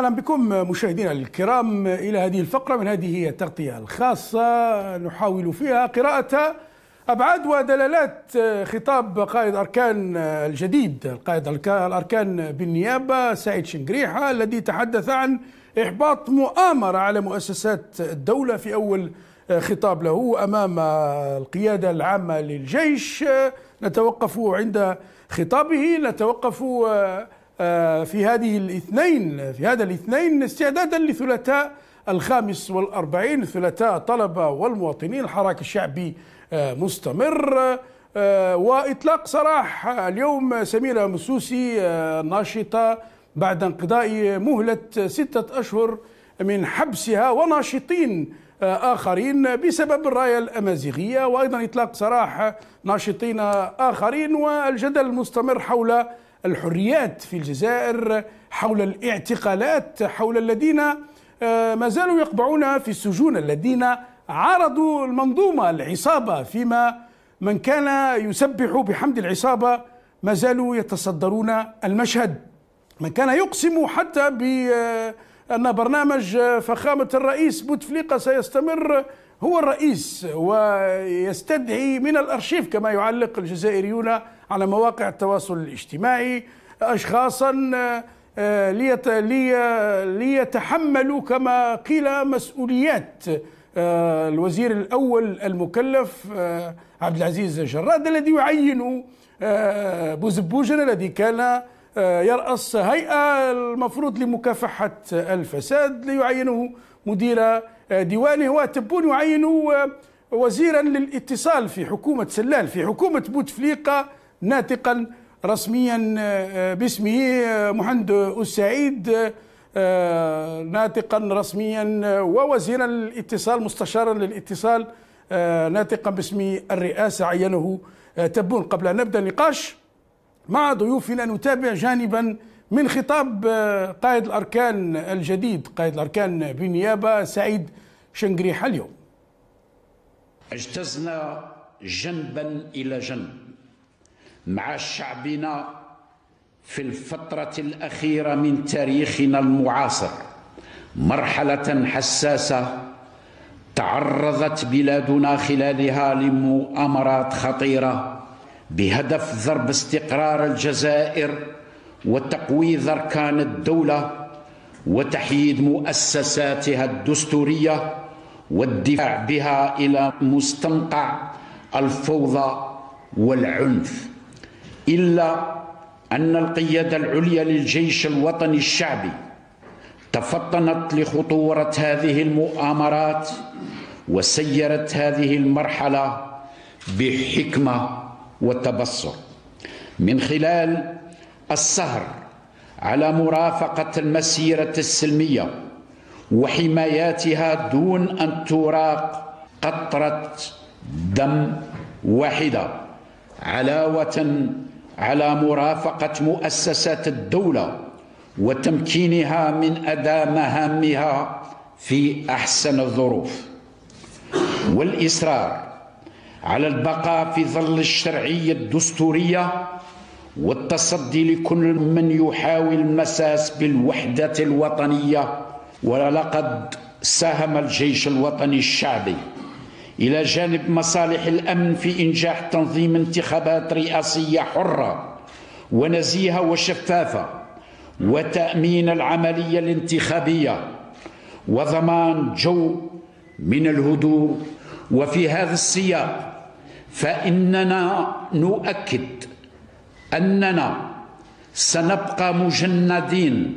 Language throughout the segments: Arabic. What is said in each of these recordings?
أهلا بكم مشاهدينا الكرام إلى هذه الفقرة من هذه التغطية الخاصة. نحاول فيها قراءة أبعاد ودلالات خطاب قائد أركان الجديد قائد الأركان بالنيابة سعيد شنقريحة الذي تحدث عن إحباط مؤامرة على مؤسسات الدولة في أول خطاب له أمام القيادة العامة للجيش. نتوقف عند خطابه نتوقف في هذه الاثنين في هذا الاثنين استعدادا لثلاثاء الخامس والأربعين ثلاثاء الطلبة والمواطنين الحراك الشعبي آه، مستمر. آه، وإطلاق سراح اليوم سميرة مسوسي ناشطة بعد انقضاء مهلة ستة أشهر من حبسها وناشطين آخرين بسبب الراية الأمازيغية. وأيضا إطلاق سراح ناشطين آخرين والجدل المستمر حول الحريات في الجزائر حول الاعتقالات حول الذين آه، ما زالوا يقبعون في السجون الذين عارضوا المنظومة العصابة فيما من كان يسبح بحمد العصابة ما زالوا يتصدرون المشهد. من كان يقسم حتى بأن برنامج فخامة الرئيس بوتفليقة سيستمر هو الرئيس ويستدعي من الأرشيف كما يعلق الجزائريون على مواقع التواصل الاجتماعي أشخاصا آه، ليتحملوا كما قيل مسؤوليات آه، الوزير الأول المكلف آه، عبد العزيز جراد الذي يعين بوزبوجن الذي كان يرأس هيئة المفروض لمكافحة الفساد ليعينه مدير ديوانه وتبون يعين وزيرا للاتصال في حكومة سلال في حكومة بوتفليقة ناطقا رسميا آه، باسمه آه، محمد السعيد آه، ناطقا رسميا ووزيرا للاتصال مستشارا للاتصال ناطقا باسم الرئاسة عينه تبون. قبل أن نبدأ النقاش مع ضيوفنا نتابع جانبا من خطاب قائد الأركان الجديد قائد الأركان بالنيابة سعيد شنقريحة اليوم. اجتزنا جنبا إلى جنب. مع شعبنا في الفترة الأخيرة من تاريخنا المعاصر. مرحلة حساسة تعرضت بلادنا خلالها لمؤامرات خطيرة بهدف ضرب استقرار الجزائر وتقويض أركان الدولة وتحييد مؤسساتها الدستورية والدفاع بها إلى مستنقع الفوضى والعنف. إلا أن القيادة العليا للجيش الوطني الشعبي تفطنت لخطورة هذه المؤامرات وسيرت هذه المرحلة بحكمة وتبصر. من خلال السهر على مرافقة المسيرة السلمية وحماياتها دون أن تراق قطرة دم واحدة علاوة على مرافقة مؤسسات الدولة وتمكينها من أداء مهامها في أحسن الظروف. والإصرار على البقاء في ظل الشرعية الدستورية والتصدي لكل من يحاول المساس بالوحدة الوطنية ولقد ساهم الجيش الوطني الشعبي. إلى جانب مصالح الأمن في إنجاح تنظيم انتخابات رئاسية حرة ونزيهة وشفافة وتأمين العملية الانتخابية وضمان جو من الهدوء. وفي هذا السياق فإننا نؤكد أننا سنبقى مجندين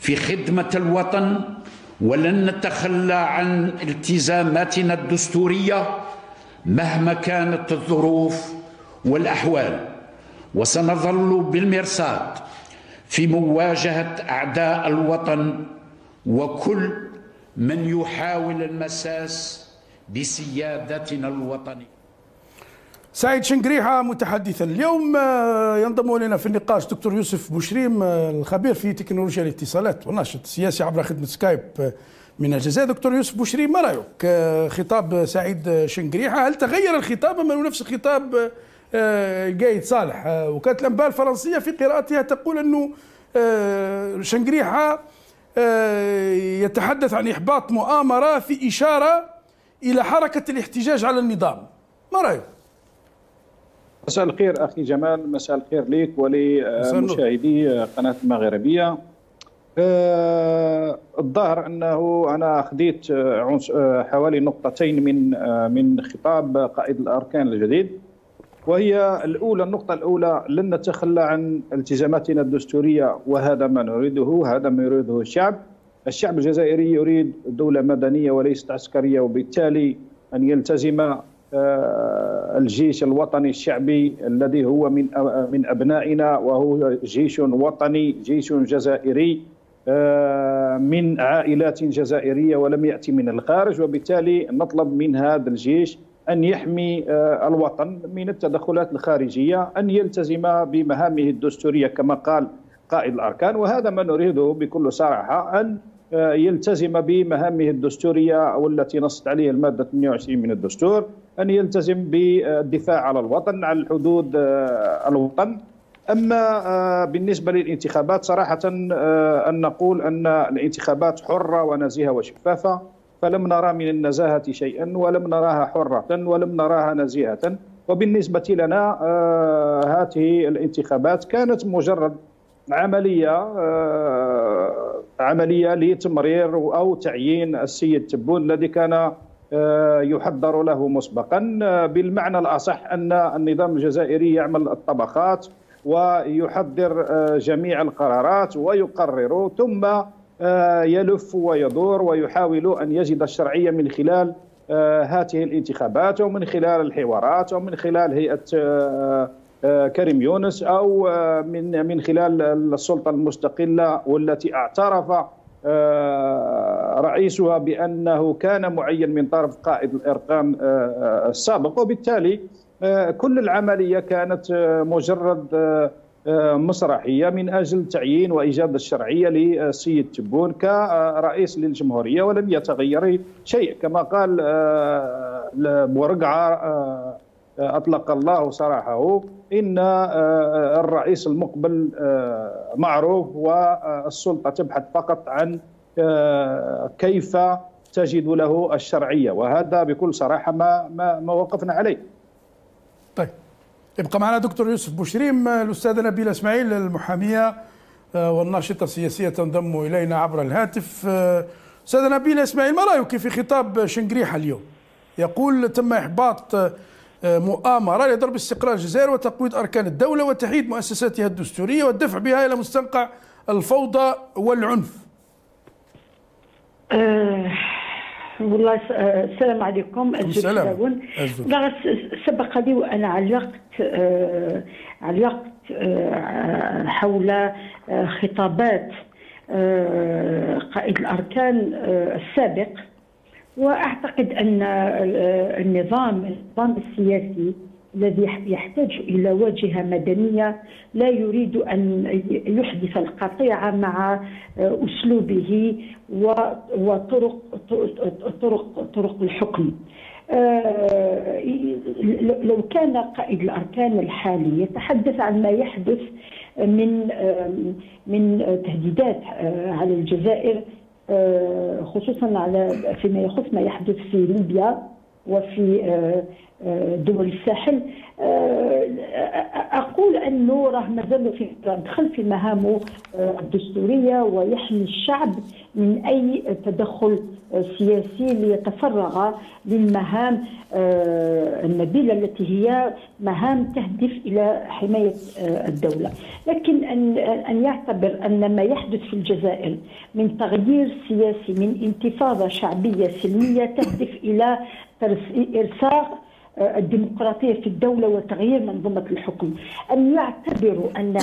في خدمة الوطن ولن نتخلى عن التزاماتنا الدستورية مهما كانت الظروف والأحوال. وسنظل بالمرصاد في مواجهة أعداء الوطن وكل من يحاول المساس بسيادتنا الوطنية. سعيد شنقريحة متحدثا. اليوم آه، ينضم إلينا في النقاش دكتور يوسف بوشريم آه، الخبير في تكنولوجيا الاتصالات والناشط السياسي عبر خدمة سكايب آه، من الجزائر. دكتور يوسف بوشريم ما رأيك؟ خطاب سعيد شنقريحة هل تغير الخطاب أم نفس خطاب القايد صالح؟ وكانت الأنباء الفرنسية في قراءتها تقول أنه شنقريحة يتحدث عن إحباط مؤامرة في إشارة إلى حركة الاحتجاج على النظام. ما رأيك؟ مساء الخير أخي جمال مساء الخير لك ولمشاهدي قناة المغربية. أه الظاهر أنه أنا خديت أه حوالي نقطتين من من خطاب قائد الأركان الجديد وهي الأولى النقطة الأولى لن نتخلى عن التزاماتنا الدستورية وهذا ما نريده هذا ما يريده الشعب. الشعب الجزائري يريد دولة مدنية وليست عسكرية وبالتالي أن يلتزم آه، الجيش الوطني الشعبي الذي هو من من أبنائنا وهو جيش وطني جيش جزائري آه، من عائلات جزائرية ولم يأتي من الخارج وبالتالي نطلب من هذا الجيش أن يحمي آه، الوطن من التدخلات الخارجية أن يلتزم بمهامه الدستورية كما قال قائد الأركان. وهذا ما نريده بكل صراحة أن آه، يلتزم بمهامه الدستورية والتي نصت عليه المادة 28 من الدستور. أن يلتزم بالدفاع على الوطن على الحدود الوطن. أما بالنسبة للانتخابات صراحة أن نقول أن الانتخابات حرة ونزيهة وشفافة فلم نرى من النزاهة شيئا ولم نراها حرة ولم نراها نزيهة. وبالنسبة لنا آه، هذه الانتخابات كانت مجرد عملية آه، عملية لتمرير أو تعيين السيد تبون الذي كان آه، يحضر له مسبقا. بالمعنى الأصح أن النظام الجزائري يعمل الطبقات ويحضر جميع القرارات ويقرر ثم آه، يلف ويدور ويحاول أن يجد الشرعية من خلال آه، هذه الانتخابات ومن خلال الحوارات ومن خلال هيئة آه، كريم يونس أو من من خلال السلطة المستقلة والتي اعترف رئيسها بأنه كان معين من طرف قائد الإرقام السابق. وبالتالي كل العملية كانت مجرد آه، مسرحية من أجل تعيين وإيجاد الشرعية للسيد تبون كرئيس للجمهورية ولم يتغير شيء. كما قال آه، بورقعة آه، أطلق الله سراحه إن الرئيس المقبل معروف والسلطة تبحث فقط عن كيف تجد له الشرعية. وهذا بكل صراحة ما ما وقفنا عليه. طيب. يبقى معنا دكتور يوسف بوشريم الأستاذة نبيلة إسماعيل المحامية آه، والناشطة السياسية تنضم إلينا عبر الهاتف. آه، أستاذة نبيلة إسماعيل ما رأيك في خطاب شنقريحة اليوم؟ يقول تم إحباط آه، مؤامرة لضرب استقرار الجزائر وتقويض أركان الدولة وتحييد مؤسساتها الدستورية والدفع بها إلى مستنقع الفوضى والعنف. أه والله آه، السلام عليكم. السلام. لا سبق لي وأنا علقت آه، علقت آه، حول خطابات قائد الأركان السابق. وأعتقد أن النظام النظام السياسي الذي يحتاج إلى واجهه مدنية لا يريد أن يحدث القطيعه مع أسلوبه وطرق طرق طرق الحكم. آه، لو كان قائد الأركان الحالي يتحدث عن ما يحدث من من تهديدات آه، على الجزائر آه، خصوصا على فيما يخص ما يحدث في ليبيا وفي دول الساحل آه، أقول أنه راه مازال في دخل في مهامه آه، الدستورية ويحمي الشعب من أي تدخل آه، سياسي ليتفرغ للمهام النبيلة التي هي مهام تهدف إلى حماية الدولة، لكن أن أن يعتبر أن ما يحدث في الجزائر من تغيير سياسي من انتفاضة شعبية سلمية تهدف إلى إرساق الديمقراطية في الدولة وتغيير منظومة الحكم. أن يعتبروا أن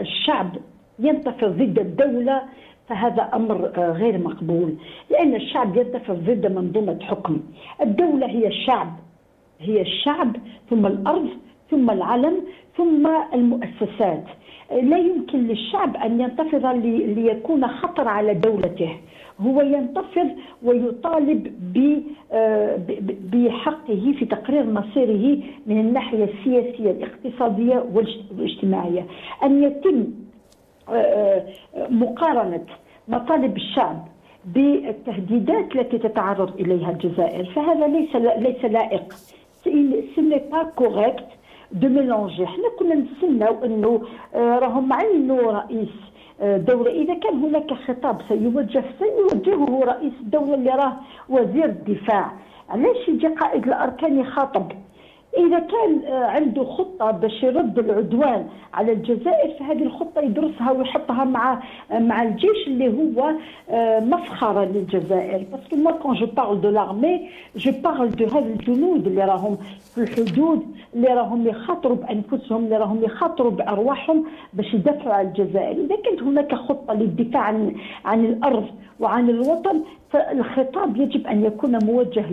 الشعب ينتفض ضد الدولة فهذا أمر آه، غير مقبول لأن الشعب ينتفض ضد منظومة حكم. الدولة هي الشعب هي الشعب ثم الأرض ثم العلم ثم المؤسسات لا يمكن للشعب ان ينتفض ليكون خطر على دولته هو ينتفض ويطالب آه، بحقه في تقرير مصيره من الناحيه السياسيه الاقتصاديه والاجتماعيه ان يتم آه، آه، مقارنه مطالب الشعب بالتهديدات التي تتعرض اليها الجزائر فهذا ليس ليس لائق c'est pas correct de mélanger إحنا كنا نتسناو انه راهم عينوا رئيس دولة إذا كان هناك خطاب سيوجه سيوجهه رئيس الدولة اللي راه وزير الدفاع علاش يجي قائد الأركان يخاطب إذا كان آه، عنده خطة باش يرد العدوان على الجزائر فهذه الخطة يدرسها ويحطها مع آه، مع الجيش اللي هو آه، مسخرة للجزائر. parce que moi quand je parle de l'armée je parle de هذا الجنود اللي راهم في الحدود اللي راهم يخاطروا بأنفسهم اللي راهم يخاطروا بأرواحهم باش يدافعوا على الجزائر. إذا كانت هناك خطة للدفاع عن عن الأرض وعن الوطن فالخطاب يجب أن يكون موجه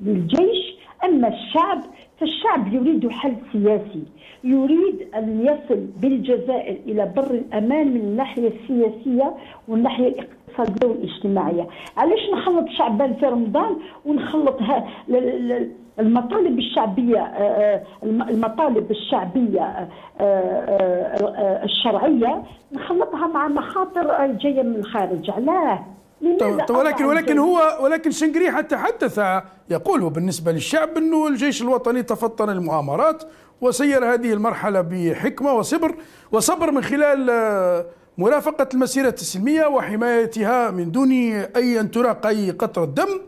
للجيش. أما الشعب فالشعب يريد حل سياسي يريد أن يصل بالجزائر إلى بر الأمان من الناحية السياسية والناحية الاقتصادية والاجتماعية. علاش نخلط شعبان في رمضان ونخلط المطالب الشعبية آه، آه، المطالب الشعبية آه، الشرعية نخلطها مع مخاطر جاية من الخارج. علاه ولكن ولكن هو ولكن شنقري حتى حدث يقول بالنسبة للشعب إنه الجيش الوطني تفطن المؤامرات وسير هذه المرحلة بحكمة وصبر وصبر من خلال آه، مرافقة المسيرة السلميه وحمايتها من دون أي أن تراق اي قطره دم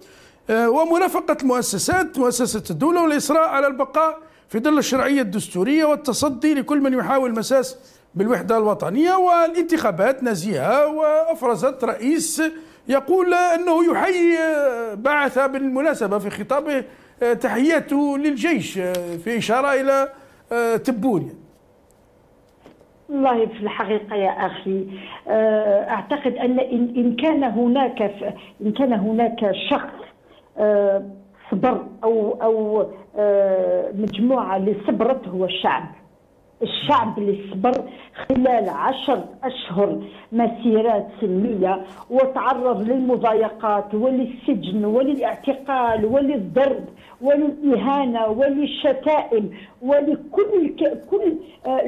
آه، ومرافقة المؤسسات مؤسسة الدولة والاصرار على البقاء في ظل الشرعية الدستورية والتصدي لكل من يحاول المساس بالوحدة الوطنية والانتخابات نزيهة وأفرزت رئيس يقول أنه يحيي بعث بالمناسبة في خطابه تحياته للجيش في إشارة إلى تبون. والله في الحقيقة يا أخي أعتقد أن إن كان هناك إن كان هناك شخص صبر أو أو مجموعة اللي صبرت هو الشعب. الشعب اللي صبر خلال عشر أشهر مسيرات سلمية وتعرض للمضايقات وللسجن وللاعتقال وللضرب وللإهانة وللشتائم ولكل كل آه،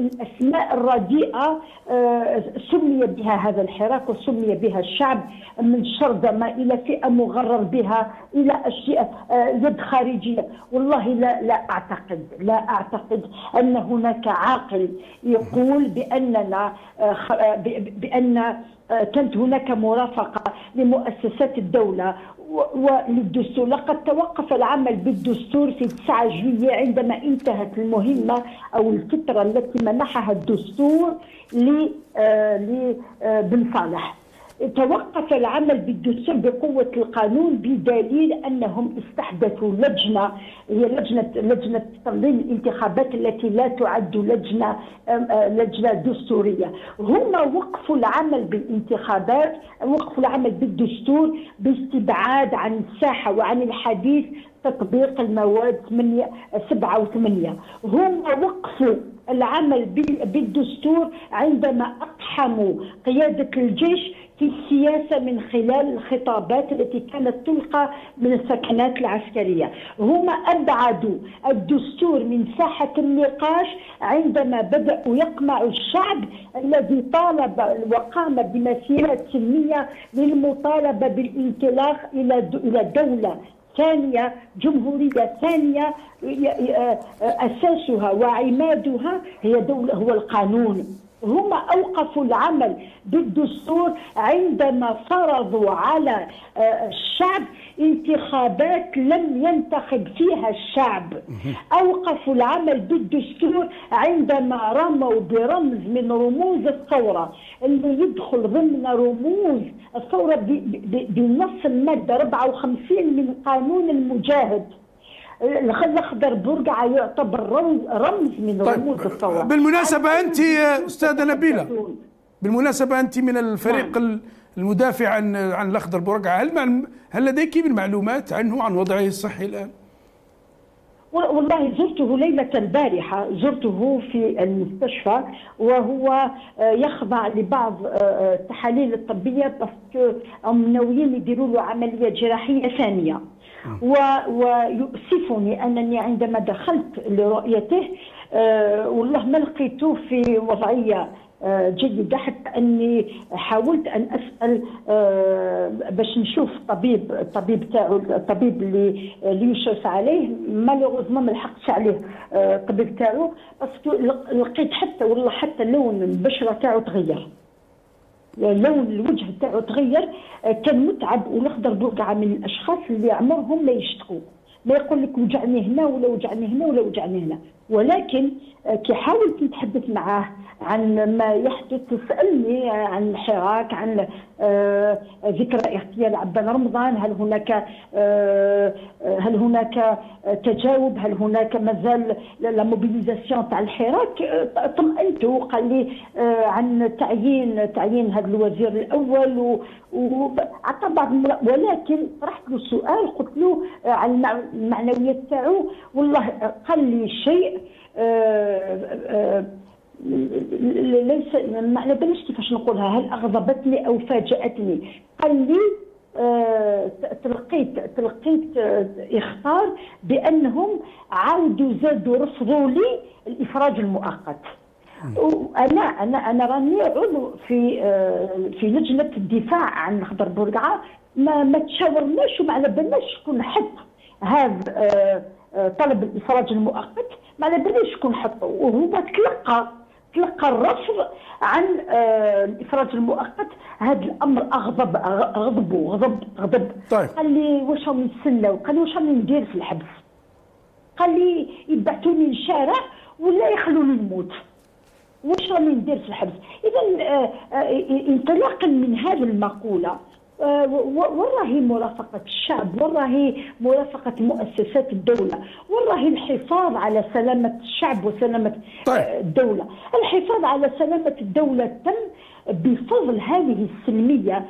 الأسماء الرديئة آه، سمي بها هذا الحراك وسمي بها الشعب من شرذمة إلى فئة مغرر بها إلى أشياء آه، يد خارجية. والله لا لا أعتقد لا أعتقد أن هناك عاقل يقول بأننا بأن كانت هناك مرافقة لمؤسسات الدولة وللدستور لقد توقف العمل بالدستور في 9 جويلية عندما انتهت المهمة أو الفترة التي منحها الدستور لبن آه، آه، صالح. توقف العمل بالدستور بقوة القانون بدليل أنهم استحدثوا لجنة هي لجنة لجنة تنظيم الانتخابات التي لا تعد لجنة لجنة دستورية. هم وقفوا العمل بالانتخابات وقفوا العمل بالدستور باستبعاد عن الساحة وعن الحديث تطبيق المواد 8 7 و8 هم وقفوا العمل بالدستور عندما أقحموا قيادة الجيش في السياسة من خلال الخطابات التي كانت تلقى من السكنات العسكرية. هم ابعدوا الدستور من ساحة النقاش عندما بداوا يقمعوا الشعب الذي طالب وقام بمسيرة سلميه للمطالبة بالانطلاق إلى دولة ثانية جمهورية ثانية أساسها وعمادها هي دولة هو القانون. هم أوقفوا العمل بالدستور عندما فرضوا على آه، الشعب انتخابات لم ينتخب فيها الشعب. أوقفوا العمل بالدستور عندما رموا برمز من رموز الثورة اللي يدخل ضمن رموز الثورة بنص المادة 54 من قانون المجاهد. الاخضر برقعه يعتبر رمز رمز من طيب رموز الثوره بالمناسبة أنت أستاذة نبيلة. بالمناسبة أنت من الفريق نعم. المدافع عن عن الأخضر برقعه هل هل لديك من معلومات عنه عن وضعه الصحي الآن؟ والله زرته ليلة البارحة زرته في المستشفى وهو آه، يخضع لبعض آه، آه، التحاليل الطبية parce que ناويين يديروا له عملية جراحية ثانية. ويؤسفني أنني عندما دخلت لرؤيته أه والله ما لقيته في وضعية جيدة حتى أني حاولت أن أسأل باش نشوف طبيب الطبيب تاعو الطبيب اللي اللي يشرف عليه. malheureusement ما لحقتش عليه الطبيب تاعو باسكو لقيت حتى والله حتى لون البشرة تاعو تغير. لون الوجه تاعو تغير كان متعب والاخضر بوقعه من الأشخاص اللي عمرهم لا يشتكوا. ما يقول لك وجعني هنا ولا وجعني هنا ولا وجعني هنا. ولكن آه، كي حاولت نتحدث معاه عن ما يحدث تسألني عن الحراك عن آه، ذكرى اغتيال عبان رمضان. هل هناك آه، هل هناك تجاوب؟ هل هناك مازال لا موبيليزاسيون تاع الحراك؟ طمأنت قال لي عن تعيين تعيين هذا الوزير الأول وعطى بعض ولكن طرحت له سؤال قلت له على المعنويات تاعو والله قال لي شيء ليس ما باليش كيفاش نقولها. هل أغضبتني أو فاجأتني؟ قال لي آه تلقيت تلقيت آه اخطار بأنهم عاودوا زادوا رفضوا لي الإفراج المؤقت. أنا أنا أنا راني عضو في آه في لجنة الدفاع عن خضر بورقعة. ما ما تشاورناش وما على بالناش شكون حط هذا آه، آه، طلب الإفراج المؤقت ما على باليش شكون حطه. وهو تلقى تلقى الرفض عن آه، الإفراج المؤقت. هذا الأمر أغضب غضب غضب غضب. طيب. قال لي واش راني نتسناو قال لي واش راني ندير في الحبس؟ قال لي يبعثوني للشارع ولا يخلوني نموت. واش راني ندير في الحبس؟ اذا آه، آه، انطلاقا من هذه المقولة آه، والله مرافقة الشعب؟ والله مرافقة مؤسسات الدولة؟ والله الحفاظ على سلامة الشعب وسلامة طيب. الدولة؟ الحفاظ على سلامة الدولة تم بفضل هذه السلمية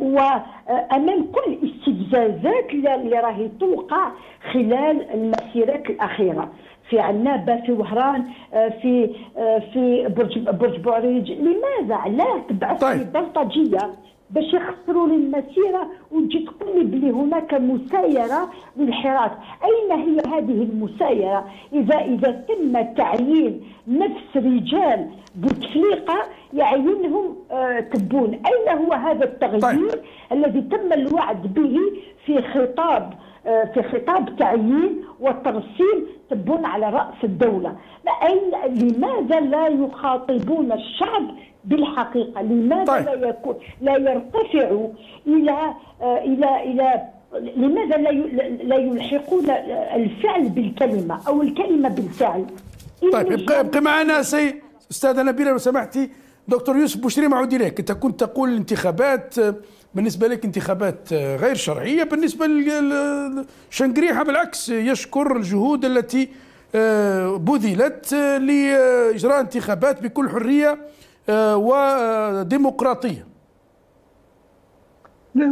وأمام كل الاستفزازات اللي راهي توقع خلال المسيرات الأخيرة. في عنابة في وهران آه، في آه، في برج برج بوريج. لماذا لا تبعث طيب. بلطجية باش يخسروا لي المسيرة وتجي تقول لي بلي هناك مسايرة للحراك، أين هي هذه المسايرة؟ اذا إذا تم تعيين نفس رجال بوتفليقة يعينهم آه تبون، أين هو هذا التغيير طيب. الذي تم الوعد به في خطاب آه في خطاب تعيين وترسيم تبون على رأس الدولة، أين لماذا لا يخاطبون الشعب بالحقيقة لماذا طيب. لا يكون لا يرتفع إلى آه، إلى إلى لماذا لا لا يلحقون الفعل بالكلمة أو الكلمة بالفعل؟ طيب ابقى, ابقى معنا سي أستاذة نبيلة لو سمحتي. دكتور يوسف بوشري معود إليك. أنت كنت تقول الانتخابات آه، بالنسبة لك انتخابات آه، غير شرعية بالنسبة لشنقريحة بالعكس يشكر الجهود التي بذلت لإجراء انتخابات بكل حرية. آه، وديمقراطية.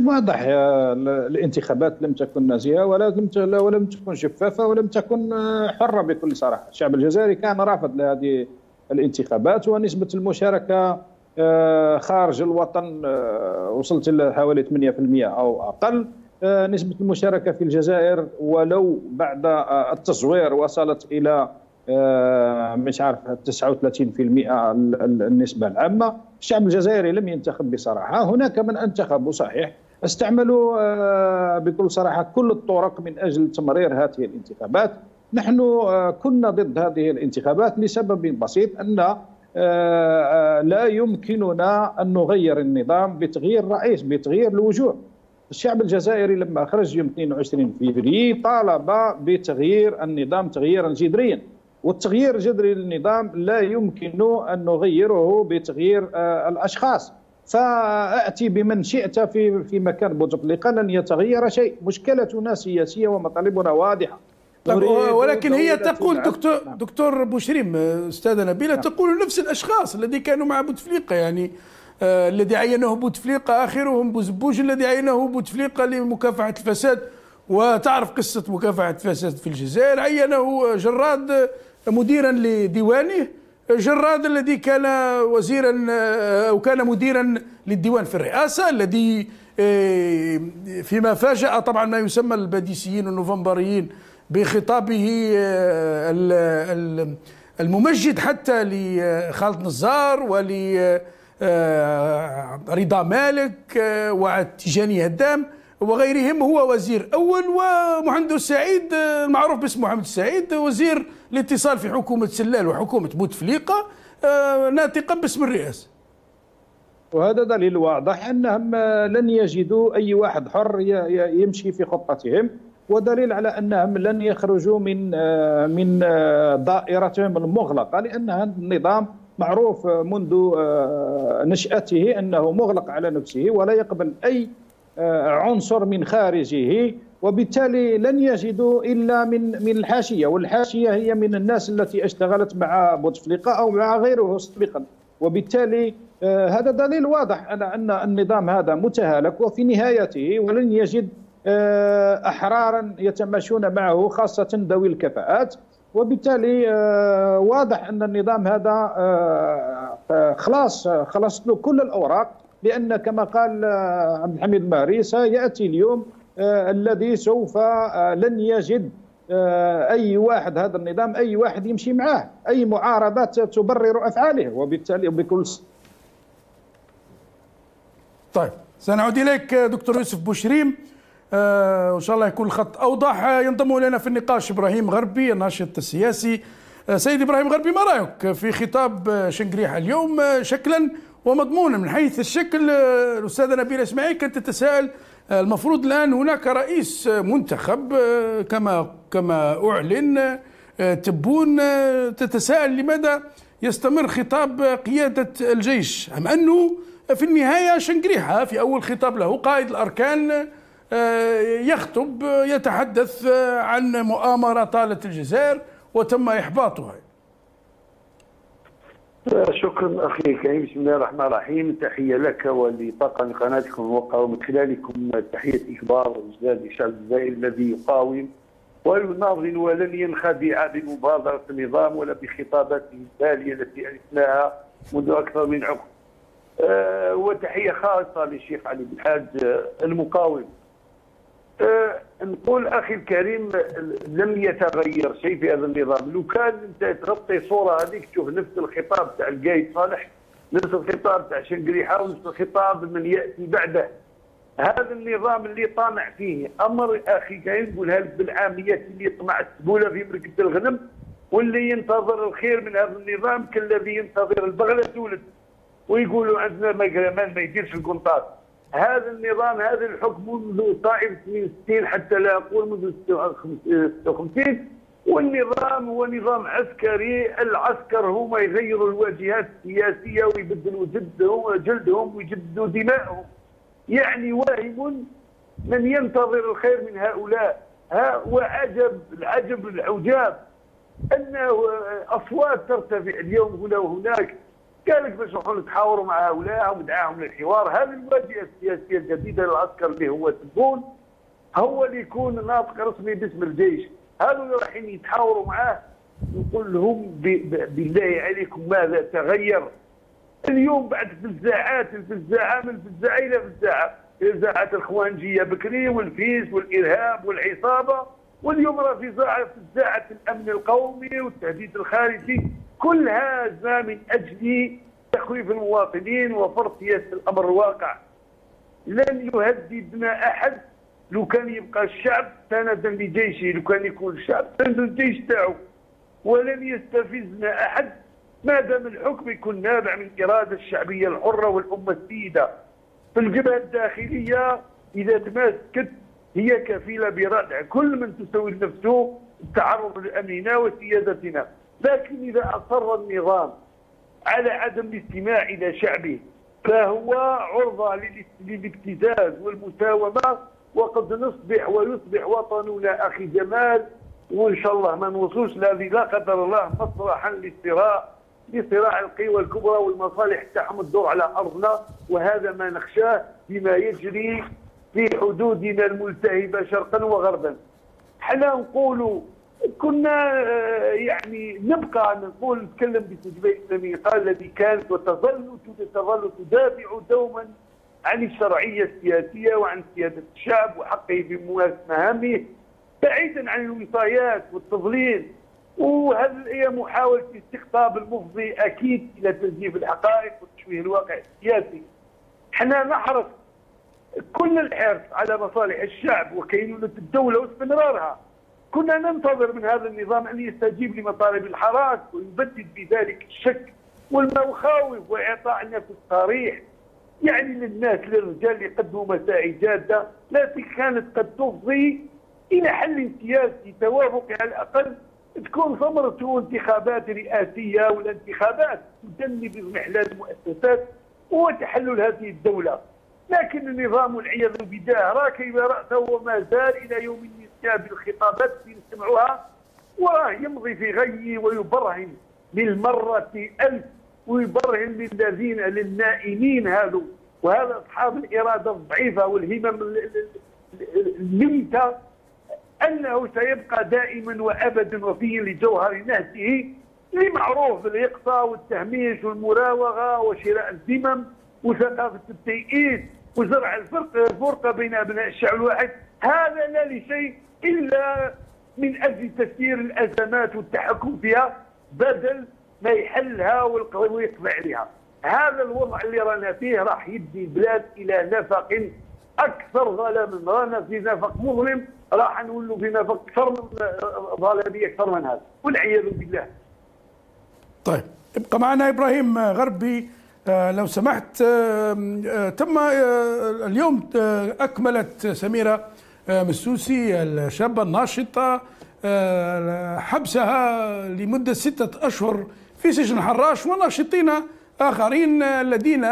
واضح. الانتخابات لم تكن نزيهة ولم ولم تكن شفافة ولم تكن آه، حرة بكل صراحة. الشعب الجزائري كان رافض لهذه الانتخابات ونسبة المشاركة آه، خارج الوطن وصلت إلى حوالي 8% أو أقل. نسبة المشاركة في الجزائر ولو بعد التصوير وصلت آه، مش عارف 39% النسبة العامة. الشعب الجزائري لم ينتخب بصراحة. هناك من انتخبوا صحيح استعملوا آه، بكل صراحة كل الطرق من أجل تمرير هذه الانتخابات. نحن آه، كنا ضد هذه الانتخابات لسبب بسيط أن لا يمكننا أن نغير النظام بتغيير رئيس بتغيير الوجوه. الشعب الجزائري لما خرج يوم 22 فبراير طالب بتغيير النظام تغييرا جذريا. والتغيير الجذري للنظام لا يمكن أن نغيره بتغيير آه، الأشخاص. فاتي بمن شئت في في مكان بوتفليقه لن يتغير شيء. مشكلتنا سياسية ومطالبنا واضحة. طيب ولكن هي تقول دكتور نعم. دكتور بوشريم أستاذة نبيلة نعم. تقول نفس الأشخاص الذي كانوا مع بوتفليقة يعني آه الذي عينه بوتفليقة آخرهم بوزبوج الذي عينه بوتفليقة لمكافحة الفساد. وتعرف قصة مكافحة الفساد في الجزائر؟ عينه جراد مديرا لديوانه جراد الذي كان وزيرا أو كان مديرا للديوان في الرئاسة الذي آه، فيما فاجأ طبعا ما يسمى الباديسيين النوفمبريين بخطابه آه، الممجد حتى لخالد نزار ول رضا مالك وتجاني هدام وغيرهم هو وزير أول ومحمد السعيد المعروف باسم محمد السعيد وزير الاتصال في حكومة سلال وحكومة بوتفليقة ناطقا باسم الرئاسه وهذا دليل واضح أنهم لن يجدوا أي واحد حر يمشي في خطتهم ودليل على أنهم لن يخرجوا من من دائرتهم المغلقة لانها النظام معروف منذ نشأته أنه مغلق على نفسه ولا يقبل أي عنصر من خارجه وبالتالي لن يجدوا إلا من من الحاشية والحاشية هي من الناس التي اشتغلت مع بوتفليقة أو مع غيره سابقا. وبالتالي آه، هذا دليل واضح على أن النظام هذا متهالك وفي نهايته ولن يجد آه، أحرارا يتماشون معه خاصة ذوي الكفاءات. وبالتالي آه، واضح أن النظام هذا خلاص خلصت له كل الأوراق لأن كما قال عبد الحميد المهري سيأتي اليوم الذي سوف لن يجد أي واحد هذا النظام أي واحد يمشي معاه أي معارضات تبرر أفعاله وبالتالي بكل طيب سنعود إليك دكتور يوسف بوشريم. آه وإن شاء الله يكون الخط أوضح. ينضم إلينا في النقاش إبراهيم غربي الناشط السياسي. آه سيد إبراهيم غربي ما رأيك في خطاب شنقريحه اليوم آه شكلا ومضمونا من حيث الشكل آه الأستاذة نبيله إسماعيل كانت تتساءل آه المفروض الآن هناك رئيس منتخب آه كما كما أعلن آه تبون تتساءل لماذا يستمر خطاب قيادة الجيش أم أنه في النهاية شنقريحة في أول خطاب له قائد الأركان آه، يخطب يتحدث آه، عن مؤامرة طالت الجزائر وتم إحباطها. شكرا أخي الكريم بسم الله الرحمن الرحيم. تحية لك ولطاقم قناتكم ومن خلالكم تحية اكبار واجلال للشعب الجزائري الذي يقاوم ويناضل ولن ينخدع بمبادره النظام ولا بخطاباته الباليه التي عرفناها منذ أكثر من عقد آه، وتحية خاصة للشيخ علي بن حاج المقاوم. آه، نقول أخي الكريم لم يتغير شيء في هذا النظام. لو كان أنت تغطي صورة هذيك تشوف نفس الخطاب تاع القايد صالح نفس الخطاب تاع شنقريحة ونفس الخطاب من يأتي بعده. هذا النظام اللي طامع فيه أمر أخي كريم نقولها لك بالعامية اللي طمعت تقولها في مرقد الغنم واللي ينتظر الخير من هذا النظام كالذي ينتظر البغلة تولد. ويقولوا عندنا مجرمان ما يديرش القنطاط هذا النظام هذا الحكم منذ طائفه 62 حتى لا أقول منذ 56 والنظام هو نظام عسكري العسكر هما يغيروا الواجهات السياسية ويبدلوا جلدهم جلدهم ويجددوا دمائهم. يعني واهم من ينتظر الخير من هؤلاء. ها وعجب العجب العجاب ان أصوات ترتفع اليوم هنا وهناك. قال لك باش نروحوا نتحاوروا مع هؤلاء وندعاهم للحوار. هذه الواجهة السياسية الجديدة للعسكر اللي هو تبون هو اللي يكون ناطق رسمي باسم الجيش. هذول اللي رايحين يتحاوروا معاه نقول لهم بالله عليكم ماذا تغير؟ اليوم بعد فزاعات الفزاعه من الفزاعه إلى فزاعه فزاعات الخوانجية بكري والفيس والإرهاب والعصابة. واليوم راه فزاعه الأمن القومي والتهديد الخارجي. كل هذا من أجل تخويف المواطنين وفرض سياسة الأمر الواقع. لن يهددنا أحد. لو كان يبقى الشعب سندا لجيشه لو كان يكون الشعب سند الجيش تاعو. ولن يستفزنا أحد. ما دام الحكم يكون نابع من الإرادة الشعبية الحرة والأمة السيدة. في الجبهة الداخلية إذا تماسكت هي كفيلة بردع كل من تسوي نفسه التعرض لأمننا وسيادتنا. لكن إذا أصر النظام على عدم الاستماع إلى شعبه فهو عرضة للابتزاز والمساومة وقد نصبح ويصبح وطننا أخي جمال وإن شاء الله ما نوصلش لهذه لا قدر الله مسرحا للصراع لصراع القوى الكبرى والمصالح تاعهم الدور على أرضنا وهذا ما نخشاه بما يجري في حدودنا الملتهبة شرقا وغربا. حنا نقولوا كنا آه، يعني نبقى نقول نتكلم بتجربه اسلاميه قال الذي كانت وتظل تظل تدافع دوما عن الشرعية السياسية وعن سيادة الشعب وحقه بممارسه مهامه بعيدا عن الوصايات والتضليل. وهذه هي محاولة استقطاب المفضي؟ أكيد إلى تزييف الحقائق وتشويه الواقع السياسي. إحنا نحرص كل الحرص على مصالح الشعب وكينونة الدولة واستمرارها. كنا ننتظر من هذا النظام أن يستجيب لمطالب الحراك ويبدد بذلك الشك والمخاوف وإعطاء النفس الصريح. يعني للناس للرجال اللي قدموا مساعي جادة التي كانت قد تفضي إلى حل سياسي توافقي على الأقل تكون ثمرته انتخابات رئاسية ولا انتخابات تجنب اضمحلال المؤسسات وتحلل هذه الدولة. لكن النظام والعياذ بالله راكب رأسه وما زال إلى يوم النساء بالخطابات اللي نسمعوها وراه يمضي في غي ويبرهن للمرة ألف ويبرهن للذين للنائمين هذو. وهذا أصحاب الإرادة الضعيفة والهمم الميتة أنه سيبقى دائما وأبدا وفيا لجوهر نهجه اللي معروف بالإقصاء والتهميش والمراوغة وشراء الذمم وثقافة التيئيس وزرع الفرقة بين أبناء الشعب الواحد. هذا لا لشيء إلا من أجل تسيير الأزمات والتحكم فيها بدل ما يحلها ويقضي عليها. هذا الوضع اللي رانا فيه راح يدي البلاد إلى نفق أكثر ظلما رانا في نفق مظلم راح نولوا في نفق أكثر من ظلامية أكثر من هذا. والعياذ بالله. طيب ابقى معنا إبراهيم غربي. آه، لو سمحت آه، آه، تم اليوم أكملت سميرة مسوسي الشابة الناشطة حبسها لمدة ستة أشهر في سجن حراش وناشطين آخرين الذين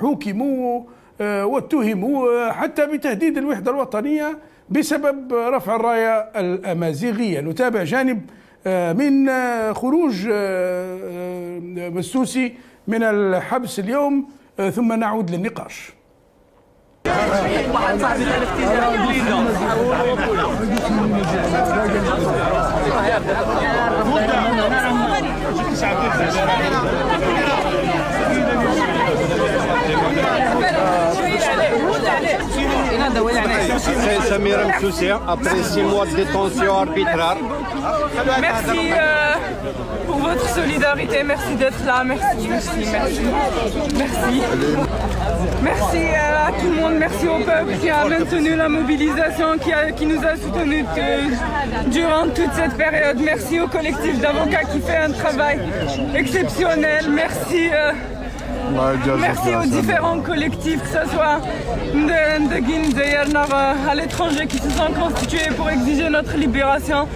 حوكموا واتهموا حتى بتهديد الوحدة الوطنية بسبب رفع الراية الأمازيغية. نتابع جانب من خروج مسوسي من الحبس اليوم آه، ثم نعود للنقاش. C'est Samir Msoussé, après six mois de détention arbitraire. Merci. Euh votre solidarité, merci d'être là, merci, merci, merci. Merci. Merci à tout le monde, merci au peuple qui a maintenu la mobilisation, qui, a, qui nous a soutenus durant toute cette période. Merci au collectif d'avocats qui fait un travail exceptionnel. Merci. Euh, Merci aux différents collectifs, que ce soit de à l'étranger qui se sont constitués pour exiger notre libération.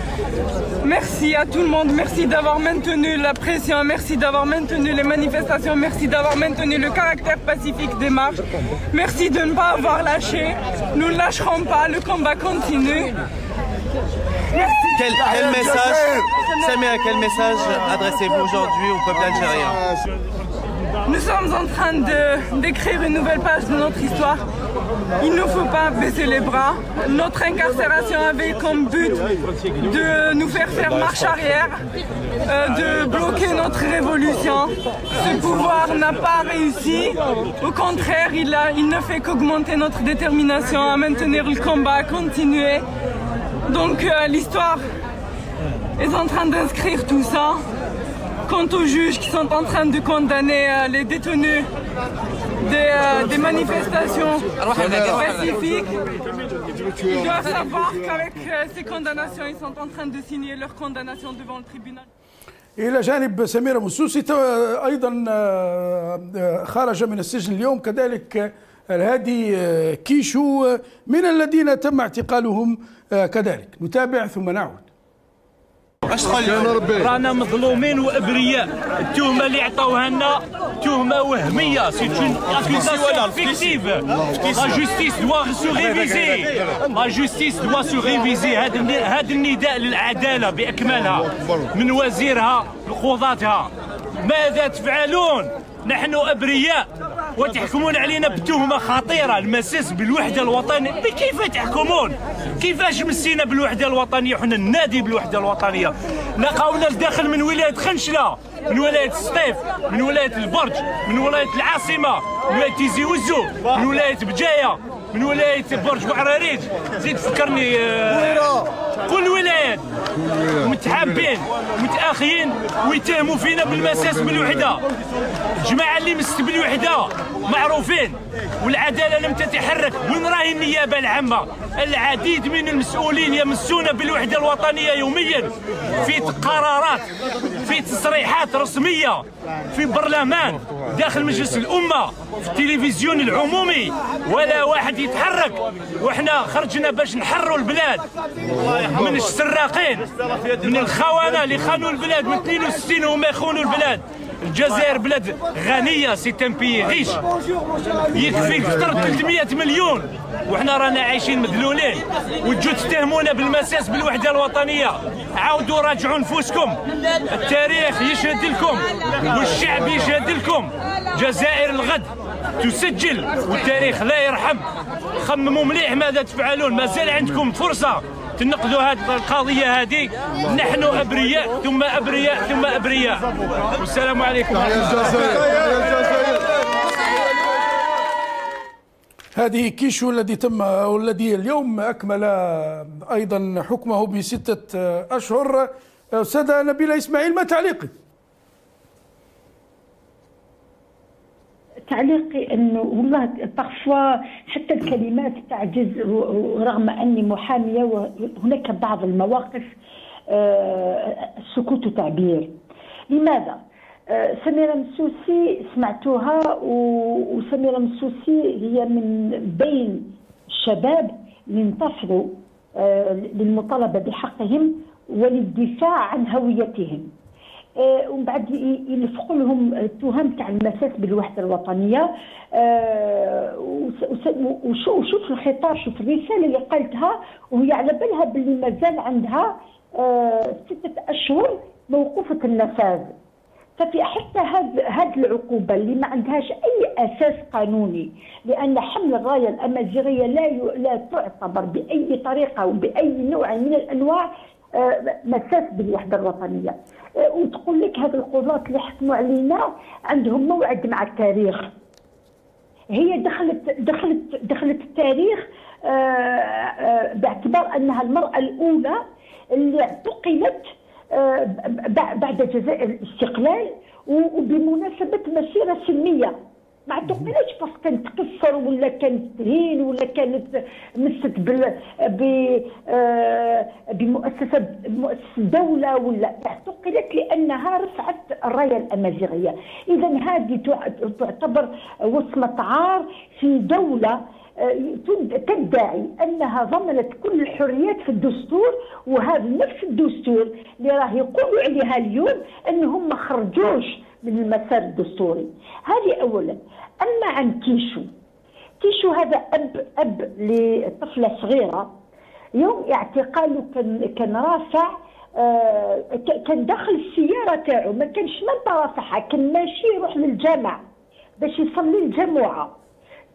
Merci à tout le monde, merci d'avoir maintenu la pression, merci d'avoir maintenu les manifestations, merci d'avoir maintenu le caractère pacifique des marches. Merci de ne pas avoir lâché. Nous ne lâcherons pas, le combat continue. Quel, message, Samir, quel message adressez-vous aujourd'hui au peuple algérien? Nous sommes en train d'écrire une nouvelle page de notre histoire. Il ne faut pas baisser les bras. Notre incarcération avait comme but de nous faire faire marche arrière, euh, de bloquer notre révolution. Ce pouvoir n'a pas réussi. Au contraire, il, a, il ne fait qu'augmenter notre détermination à maintenir le combat, à continuer. Donc euh, l'histoire est en train d'inscrire tout ça Quant aux juges qui sont en train de condamner euh, les détenus des, euh, des manifestations pacifiques, ils doivent savoir qu'avec euh, ces condamnations, ils sont en train de signer leur condamnation devant le tribunal. إلى جانب سميرة مسوسي أيضا خرج من السجن اليوم كذلك الهادي كيشو من الذين تم اعتقالهم كذلك نتابع ثم نعود اش رانا مظلومين وإبرياء. التهمه اللي عطاوها لنا تهمه وهمية. c'est une accusation fictive la justice doit se réviser la justice doit se réviser هذا هذا النداء للعداله باكملها من وزيرها لقضاتها ماذا تفعلون نحن ابرياء وتحكمون علينا بتهمة خطيرة. المساس بالوحدة الوطنية. كيف تحكمون؟ كيفاش مسينا بالوحدة الوطنية؟ حنا ننادي بالوحدة الوطنية. لقاونا الداخل من ولاية خنشلة من ولاية سطيف من ولاية البرج من ولاية العاصمة من ولاية تيزي وزو من ولاية بجاية. من ولاية برج بوعراريج زيد فكرني آه، كل الولايات متحابين متأخيين ويتهموا فينا بالمساس بالوحدة. الجماعة اللي مست بالوحدة معروفين والعدالة لم تتحرك. وين راهي النيابة العامة؟ العديد من المسؤولين يمسون بالوحدة الوطنية يوميا. في قرارات في تصريحات رسمية في برلمان داخل مجلس الأمة في التلفزيون العمومي. ولا واحد يتحرك. وإحنا خرجنا باش نحروا البلاد من السراقين من الخونة اللي خانوا البلاد من 62 وما يخونوا البلاد. الجزائر بلاد غنية c'est un pays riche. يكفي فطر 300 مليون. وحنا رانا عايشين مذلولين. وتجوا تتهمونا بالمساس بالوحدة الوطنية. عاودوا راجعوا نفوسكم. التاريخ يشهد لكم. والشعب يشهد لكم. جزائر الغد تسجل. والتاريخ لا يرحم. خمموا مليح ماذا تفعلون. مازال عندكم فرصة. تنقذوا هذه القضية هذه نحن أبرياء ثم أبرياء ثم أبرياء. والسلام عليكم. هذه كيشو الذي تم والذي اليوم أكمل أيضا حكمه بستة أشهر. استاذه نبيله إسماعيل ما تعليقك؟ تعليقي أنه والله بارفوا حتى الكلمات تعجز رغم أني محامية وهناك بعض المواقف السكوت آه، تعبير لماذا؟ آه، سميرة مسوسي سمعتوها وسميرة مسوسي هي من بين الشباب اللي انتفضوا آه، للمطالبة بحقهم وللدفاع عن هويتهم ومن بعد يلفقوا لهم التهم تاع المساس بالوحدة الوطنية. آه، وشوف الخطاب شوف الرسالة اللي قالتها وهي على بالها باللي مازال عندها آه، ستة أشهر موقوفه النفاذ. ففي حتى هذه العقوبة اللي ما عندهاش أي أساس قانوني لأن حمل الراية الأمازيغية لا لا تعتبر بأي طريقة وبأي نوع من الأنواع مساس بالوحدة الوطنية. أه، وتقول لك هذه القضاة اللي حكموا علينا عندهم موعد مع التاريخ. هي دخلت دخلت دخلت التاريخ أه، أه، باعتبار أنها المرأة الأولى اللي اعتقلت بعد جزائر الاستقلال وبمناسبة مسيرة سلميه ما اعتقدش بس كانت تكسر ولا كانت تهين ولا كانت مست بال ب آه، بمؤسسه مؤسسه دولة ولا اعتقلت لأنها رفعت الراية الأمازيغية. اذا هذه تعتبر وصمه عار في دولة آه، تدعي أنها ضمنت كل الحريات في الدستور وهذا نفس الدستور اللي راه يقولوا عليها اليوم انهم ما خرجوش من المسار الدستوري. هذه اولا. أما عن كيشو كيشو هذا أب أب لطفلة صغيرة. يوم اعتقاله كان كان رافع آه كان داخل السيارة تاعو. ما كانش ما رافعها كان ماشي يروح للجامع باش يصلي الجمعة.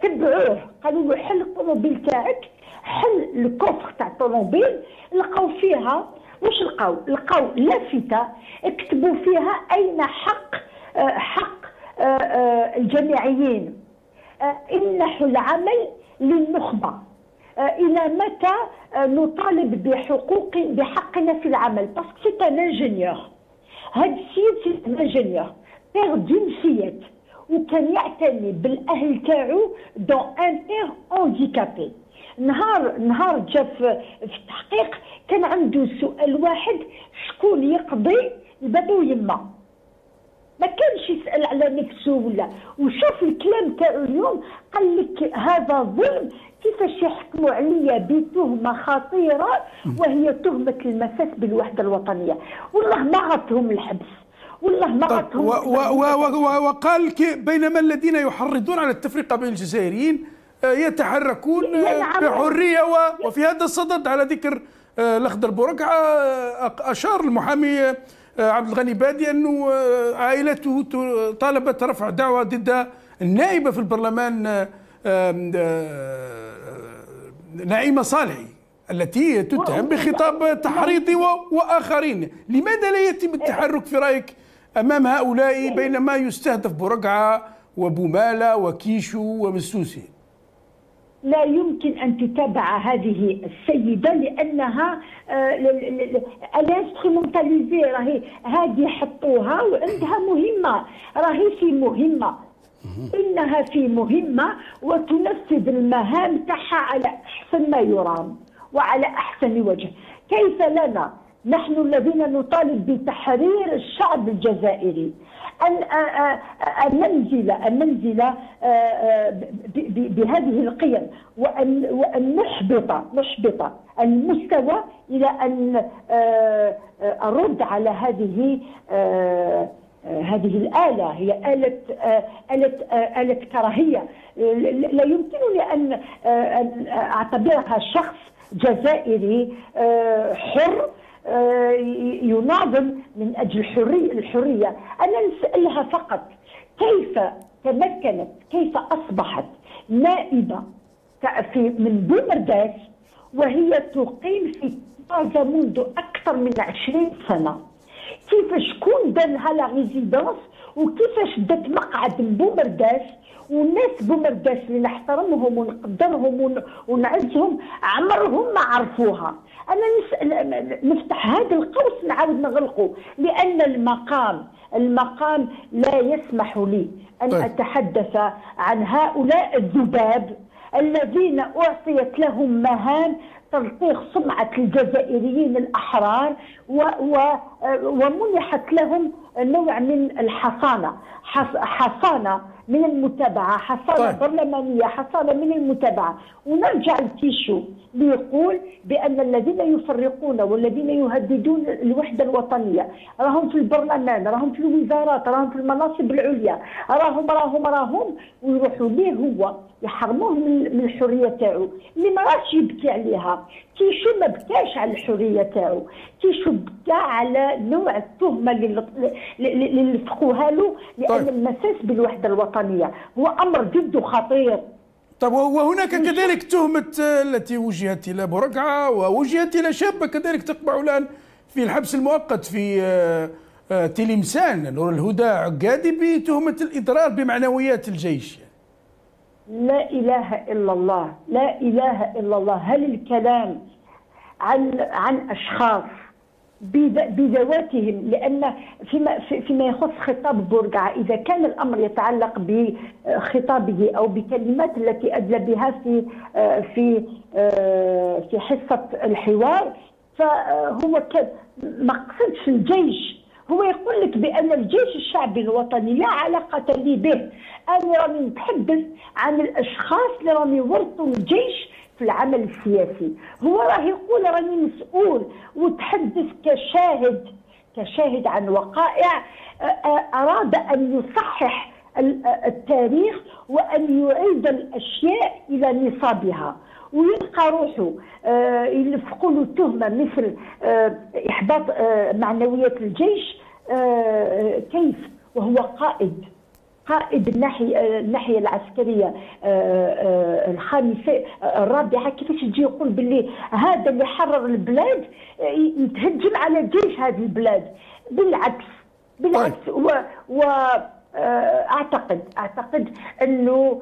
تبعوه. قالوا له حل الطوموبيل تاعك حل ال coffre تاع الطوموبيل. لقاو فيها واش لقاو؟ لقاو لافتة. كتبوا فيها أين حق حق آه، آه، الجامعيين آه، امنحوا العمل للنخبة. إلى متى نطالب بحقوق بحقنا في العمل؟ parce que c'est un ingénieur هذا السيد c'est un ingénieur père d'une fillette وكان يعتني بالاهل تاعو dont un père handicapé نهار نهار جا في التحقيق كان عنده سؤال واحد. شكون يقضي البابا ويما؟ ما كانش يسأل على نفسه ولا. وشوف الكلام تاعو اليوم قال لك هذا ظلم كيفاش يحكموا عليا بتهمة خطيرة وهي تهمة المساس بالوحدة الوطنية. والله ما غطهم الحبس. والله ما غطهم وقال بينما الذين يحرضون على التفرقة بين الجزائريين آه، يتحركون بحرية وفي هذا الصدد على ذكر آه، الأخضر بورقعة آه، أشار المحامي آه، عبد الغني بادي أنه آه، عائلته طالبت رفع دعوة ضد النائبة في البرلمان آه، نعيمة صالحي التي تتهم بخطاب تحريضي وآخرين. لماذا لا يتم التحرك في رأيك أمام هؤلاء بينما يستهدف برقعة وبومالة وكيشو ومسوسي؟ لا يمكن أن تتابع هذه السيدة لأنها الانسترومونتاليزي راهي هذه حطوها وعندها مهمة راهي في مهمة. إنها في مهمة وتنفذ المهام تاعها على أحسن ما يرام وعلى أحسن وجه. كيف لنا؟ نحن الذين نطالب بتحرير الشعب الجزائري. ان ننزل أن ننزل بهذه القيم وان وأن نحبط نحبط المستوى إلى أن أرد على هذه هذه الآلة هي آلة آلة آلة كراهية. لا يمكنني أن أعتبرها شخص جزائري حر يناضل من أجل الحريه الحرية. أنا نسألها فقط كيف تمكنت كيف أصبحت نائبة في من بومرداس وهي تقيم في طازة منذ أكثر من 20 سنة؟ كيف شكون دار لها la résidence وكيفاش دات مقعد بومرداس والناس بومرداس اللي نحترمهم ونقدرهم ونعزهم عمرهم ما عرفوها. أنا نفتح هذا القوس نعاود نغلقه لأن المقام المقام لا يسمح لي أن طيب. أتحدث عن هؤلاء الذباب الذين أعطيت لهم مهام تلطيخ سمعة الجزائريين الأحرار و و ومنحت لهم نوع من الحصانة حصانة من المتابعة حصانه طيب. برلمانية حصانه من المتابعة. ونرجع لتيشو ليقول بأن الذين يفرقون والذين يهددون الوحدة الوطنية راهم في البرلمان راهم في الوزارات راهم في المناصب العليا راهم راهم راهم ويروحوا ليه هو؟ يحرموه من الحرية تاعو. اللي ما راهش يبكي عليها كيشو ما بكاش على الحرية تاعو. كيشو بكى على نوع التهمة اللي اللي لصقوها له لأن طيب. المساس بالوحدة الوطنية. هو أمر جد خطير. طيب وهناك كذلك تهمة التي وجهت إلى برقعة ووجهت إلى شابة كذلك تقبع الآن في الحبس المؤقت في آه، آه، تلمسان. نور الهدى عقادي بتهمة الإضرار بمعنويات الجيش. لا إله إلا الله. لا إله إلا الله. هل الكلام عن عن أشخاص بذواتهم لأن فيما فيما يخص خطاب بورقعه إذا كان الأمر يتعلق بخطابه أو بكلمات التي أدلى بها في في في حصة الحوار فهو ما قصدش الجيش. هو يقول لك بأن الجيش الشعبي الوطني لا علاقة لي به. أنا راني نتحدث عن الأشخاص اللي راني يورطوا الجيش في العمل السياسي. هو راه يقول راني مسؤول وتحدث كشاهد كشاهد عن وقائع أراد أن يصحح التاريخ وأن يعيد الأشياء إلى نصابها. ويلقى روحه يلفقوا له تهمة مثل إحباط معنويات الجيش كيف؟ وهو قائد. قائد الناحية الناحية العسكرية آه، آه، الخامسة آه، الرابعة. كيفاش يجي يقول باللي هذا اللي حرر البلاد يتهجم على جيش هذه البلاد؟ بالعكس بالعكس. طيب. و, و أعتقد أعتقد أنه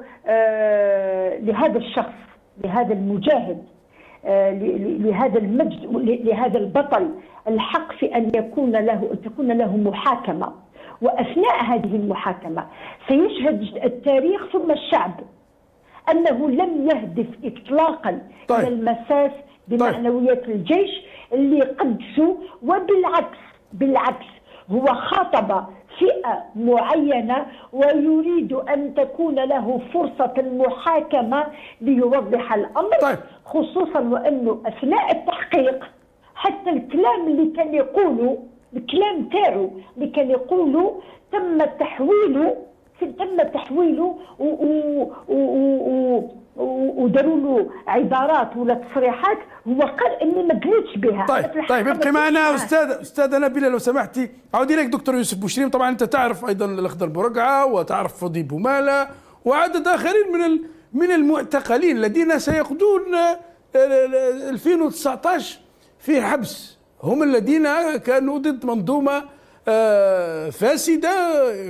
لهذا الشخص لهذا المجاهد لهذا المجد لهذا البطل الحق في أن يكون له تكون له محاكمة. وأثناء هذه المحاكمة سيشهد التاريخ ثم الشعب أنه لم يهدف اطلاقا طيب. إلى المساس بمعنويات طيب. الجيش اللي قدسوا وبالعكس بالعكس هو خاطب فئة معينة ويريد أن تكون له فرصة المحاكمة ليوضح الأمر طيب. خصوصا وأنه أثناء التحقيق حتى الكلام اللي كان يقوله الكلام تاعو اللي كان يقولوا تم تحويله تم تحويله وداروا له عبارات ولا تصريحات هو قال إني ما دريتش بها. طيب طيب ابقي معنا أستاذ استاذه نبيله لو سمحتي عودي لك دكتور يوسف بوشريم. طبعا أنت تعرف أيضا الأخضر برقعة وتعرف فضي بومالة وعدد آخرين من من المعتقلين الذين سيقضون 2019 في حبس. هم الذين كانوا ضد منظومة آه، فاسدة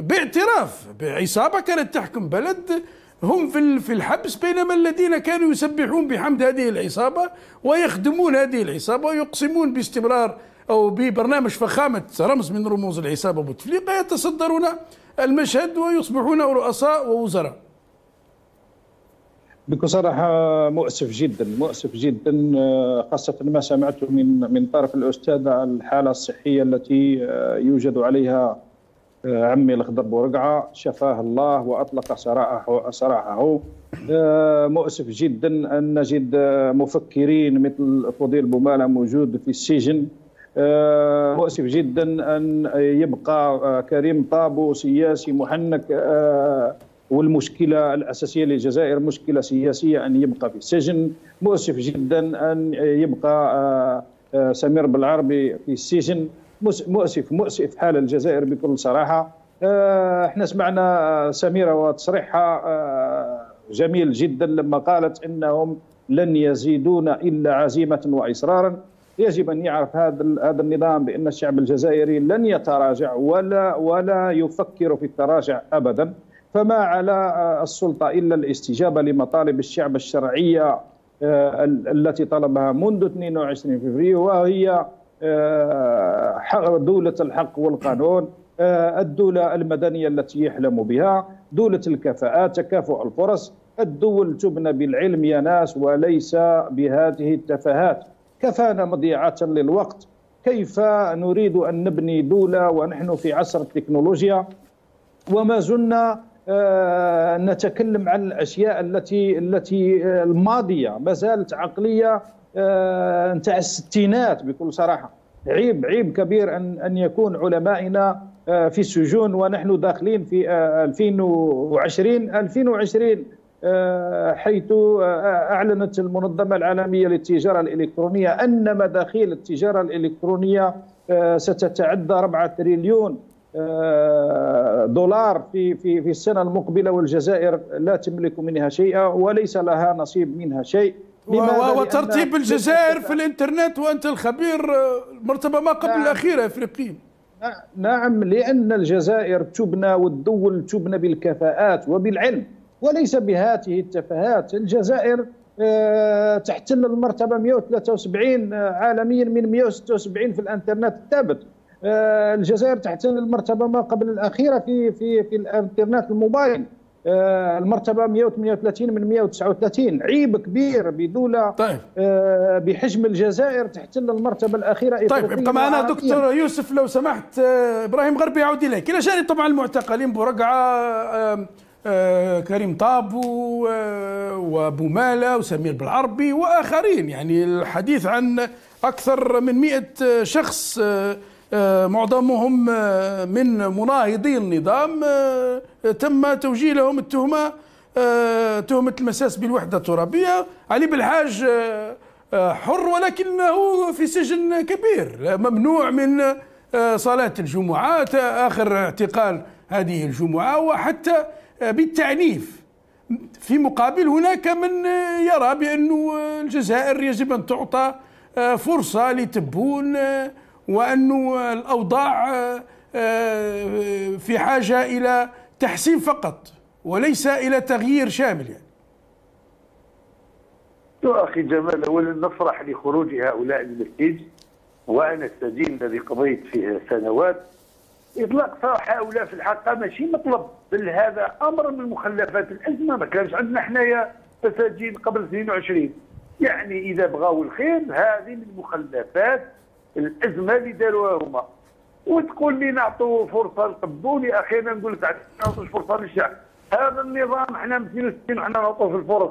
باعتراف بعصابة كانت تحكم بلد. هم في في الحبس بينما الذين كانوا يسبحون بحمد هذه العصابة ويخدمون هذه العصابة ويقسمون باستمرار أو ببرنامج فخامة رمز من رموز العصابة بوتفليقة يتصدرون المشهد ويصبحون رؤساء ووزراء. بكل صراحة مؤسف جدا مؤسف جدا خاصة ما سمعته من من طرف الأستاذ الحالة الصحية التي يوجد عليها عمي الخضر بورقعة شفاه الله وأطلق سراحه, سراحه. مؤسف جدا أن نجد مفكرين مثل فضيل بومالة موجود في السجن. مؤسف جدا أن يبقى كريم طابو سياسي محنك والمشكلة الأساسية للجزائر مشكلة سياسية أن يبقى في السجن مؤسف جدا أن يبقى سمير بالعربي في السجن. مؤسف مؤسف حال الجزائر بكل صراحة. إحنا سمعنا سميرة وتصريحها جميل جدا لما قالت إنهم لن يزيدون إلا عزيمة واصرارا. يجب أن يعرف هذا هذا النظام بأن الشعب الجزائري لن يتراجع ولا ولا يفكر في التراجع ابدا. فما على السلطة إلا الاستجابة لمطالب الشعب الشرعية التي طلبها منذ 22 فبراير وهي دولة الحق والقانون الدولة المدنية التي يحلم بها دولة الكفاءات تكافؤ الفرص الدول تبنى بالعلم يا ناس وليس بهذه التفاهات. كفانا مضيعة للوقت. كيف نريد أن نبني دولة ونحن في عصر التكنولوجيا؟ وما زلنا نتكلم عن الأشياء التي التي الماضية. ما زالت عقلية نتاع الستينات بكل صراحة. عيب عيب كبير ان أن يكون علمائنا في السجون ونحن داخلين في 2020 2020 حيث أعلنت المنظمة العالمية للتجارة الإلكترونية أن مداخيل التجارة الإلكترونية ستتعدى 4 تريليون. دولار في في في السنة المقبلة والجزائر لا تملك منها شيئا وليس لها نصيب منها شيء. وترتيب الجزائر في الإنترنت وأنت الخبير مرتبة ما قبل نعم. الأخيرة افريقيا نعم لأن الجزائر تبنى والدول تبنى بالكفاءات وبالعلم وليس بهذه التفاهات. الجزائر تحتل المرتبة 173 عالميا من 176 في الإنترنت الثابت. الجزائر تحتل المرتبة ما قبل الأخيرة في في في الانترنت الموبايل. المرتبة 138 من 139 عيب كبير بدولة طيب. بحجم الجزائر تحتل المرتبة الأخيرة طيب ابقى معنا دكتور يوسف لو سمحت إبراهيم غربي يعود إليك. إلى جانب طبعا المعتقلين بورقعة كريم طابو وأبو مالة وسمير بالعربي وآخرين. يعني الحديث عن أكثر من 100 شخص معظمهم من مناهضي النظام تم توجيه لهم التهمه تهمة المساس بالوحدة الترابية. علي بالحاج حر ولكنه في سجن كبير ممنوع من صلاة الجمعات آخر اعتقال هذه الجمعة. وحتى بالتعنيف في مقابل هناك من يرى بأن الجزائر يجب أن تعطى فرصة لتبون وأن الأوضاع في حاجة إلى تحسين فقط وليس إلى تغيير شامل يعني. أخي جمال أولا نفرح لخروج هؤلاء السجن وأنا السجين الذي قضيت فيه سنوات إطلاق سراح هؤلاء في الحقيقة ماشي مطلب. بل هذا أمر من مخلفات الأزمة. ما كانش عندنا حنايا مساجين قبل 22 يعني إذا بغاو الخير هذه من مخلفات الأزمة اللي داروها هما. وتقول لي نعطوا فرصة لقبوني أخي أنا نقول لك ما نعطوش فرصة للشعب. هذا النظام إحنا من 62 إحنا نعطوه في الفرص.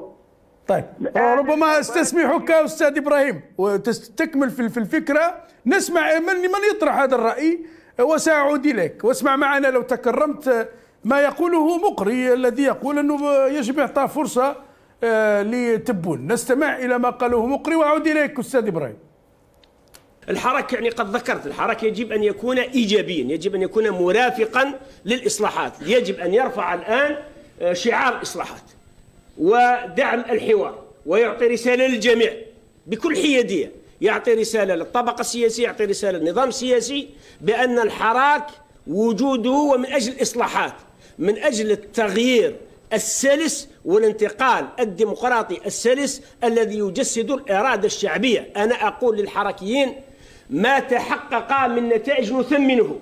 طيب ربما استسمحك أستاذ إبراهيم وتستكمل في الفكرة. نسمع من من يطرح هذا الرأي؟ وسأعود إليك. واسمع معنا لو تكرمت ما يقوله مقري الذي يقول أنه يجب إعطاء فرصة لتبون. نستمع إلى ما قاله مقري. وأعود إليك أستاذ إبراهيم. الحراك يعني قد ذكرت الحراك يجب أن يكون إيجابيا يجب أن يكون مرافقا للإصلاحات يجب أن يرفع الآن شعار الإصلاحات ودعم الحوار ويعطي رسالة للجميع بكل حيادية. يعطي رسالة للطبقة السياسية يعطي رسالة للنظام السياسي بأن الحراك وجوده هو من أجل الإصلاحات من أجل التغيير السلس والانتقال الديمقراطي السلس الذي يجسد الإرادة الشعبية. أنا أقول للحركيين ما تحقق من نتائج نثمنه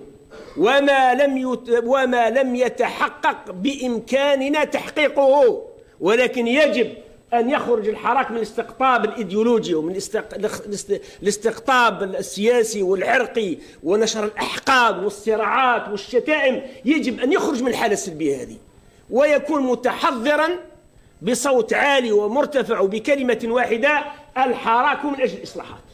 وما لم يت... وما لم يتحقق بإمكاننا تحقيقه. ولكن يجب أن يخرج الحراك من الاستقطاب الإيديولوجي ومن الاستقطاب السياسي والعرقي ونشر الأحقاد والصراعات والشتائم. يجب أن يخرج من الحالة السلبية هذه ويكون متحضرا بصوت عالي ومرتفع وبكلمة واحدة الحراك من أجل الإصلاحات.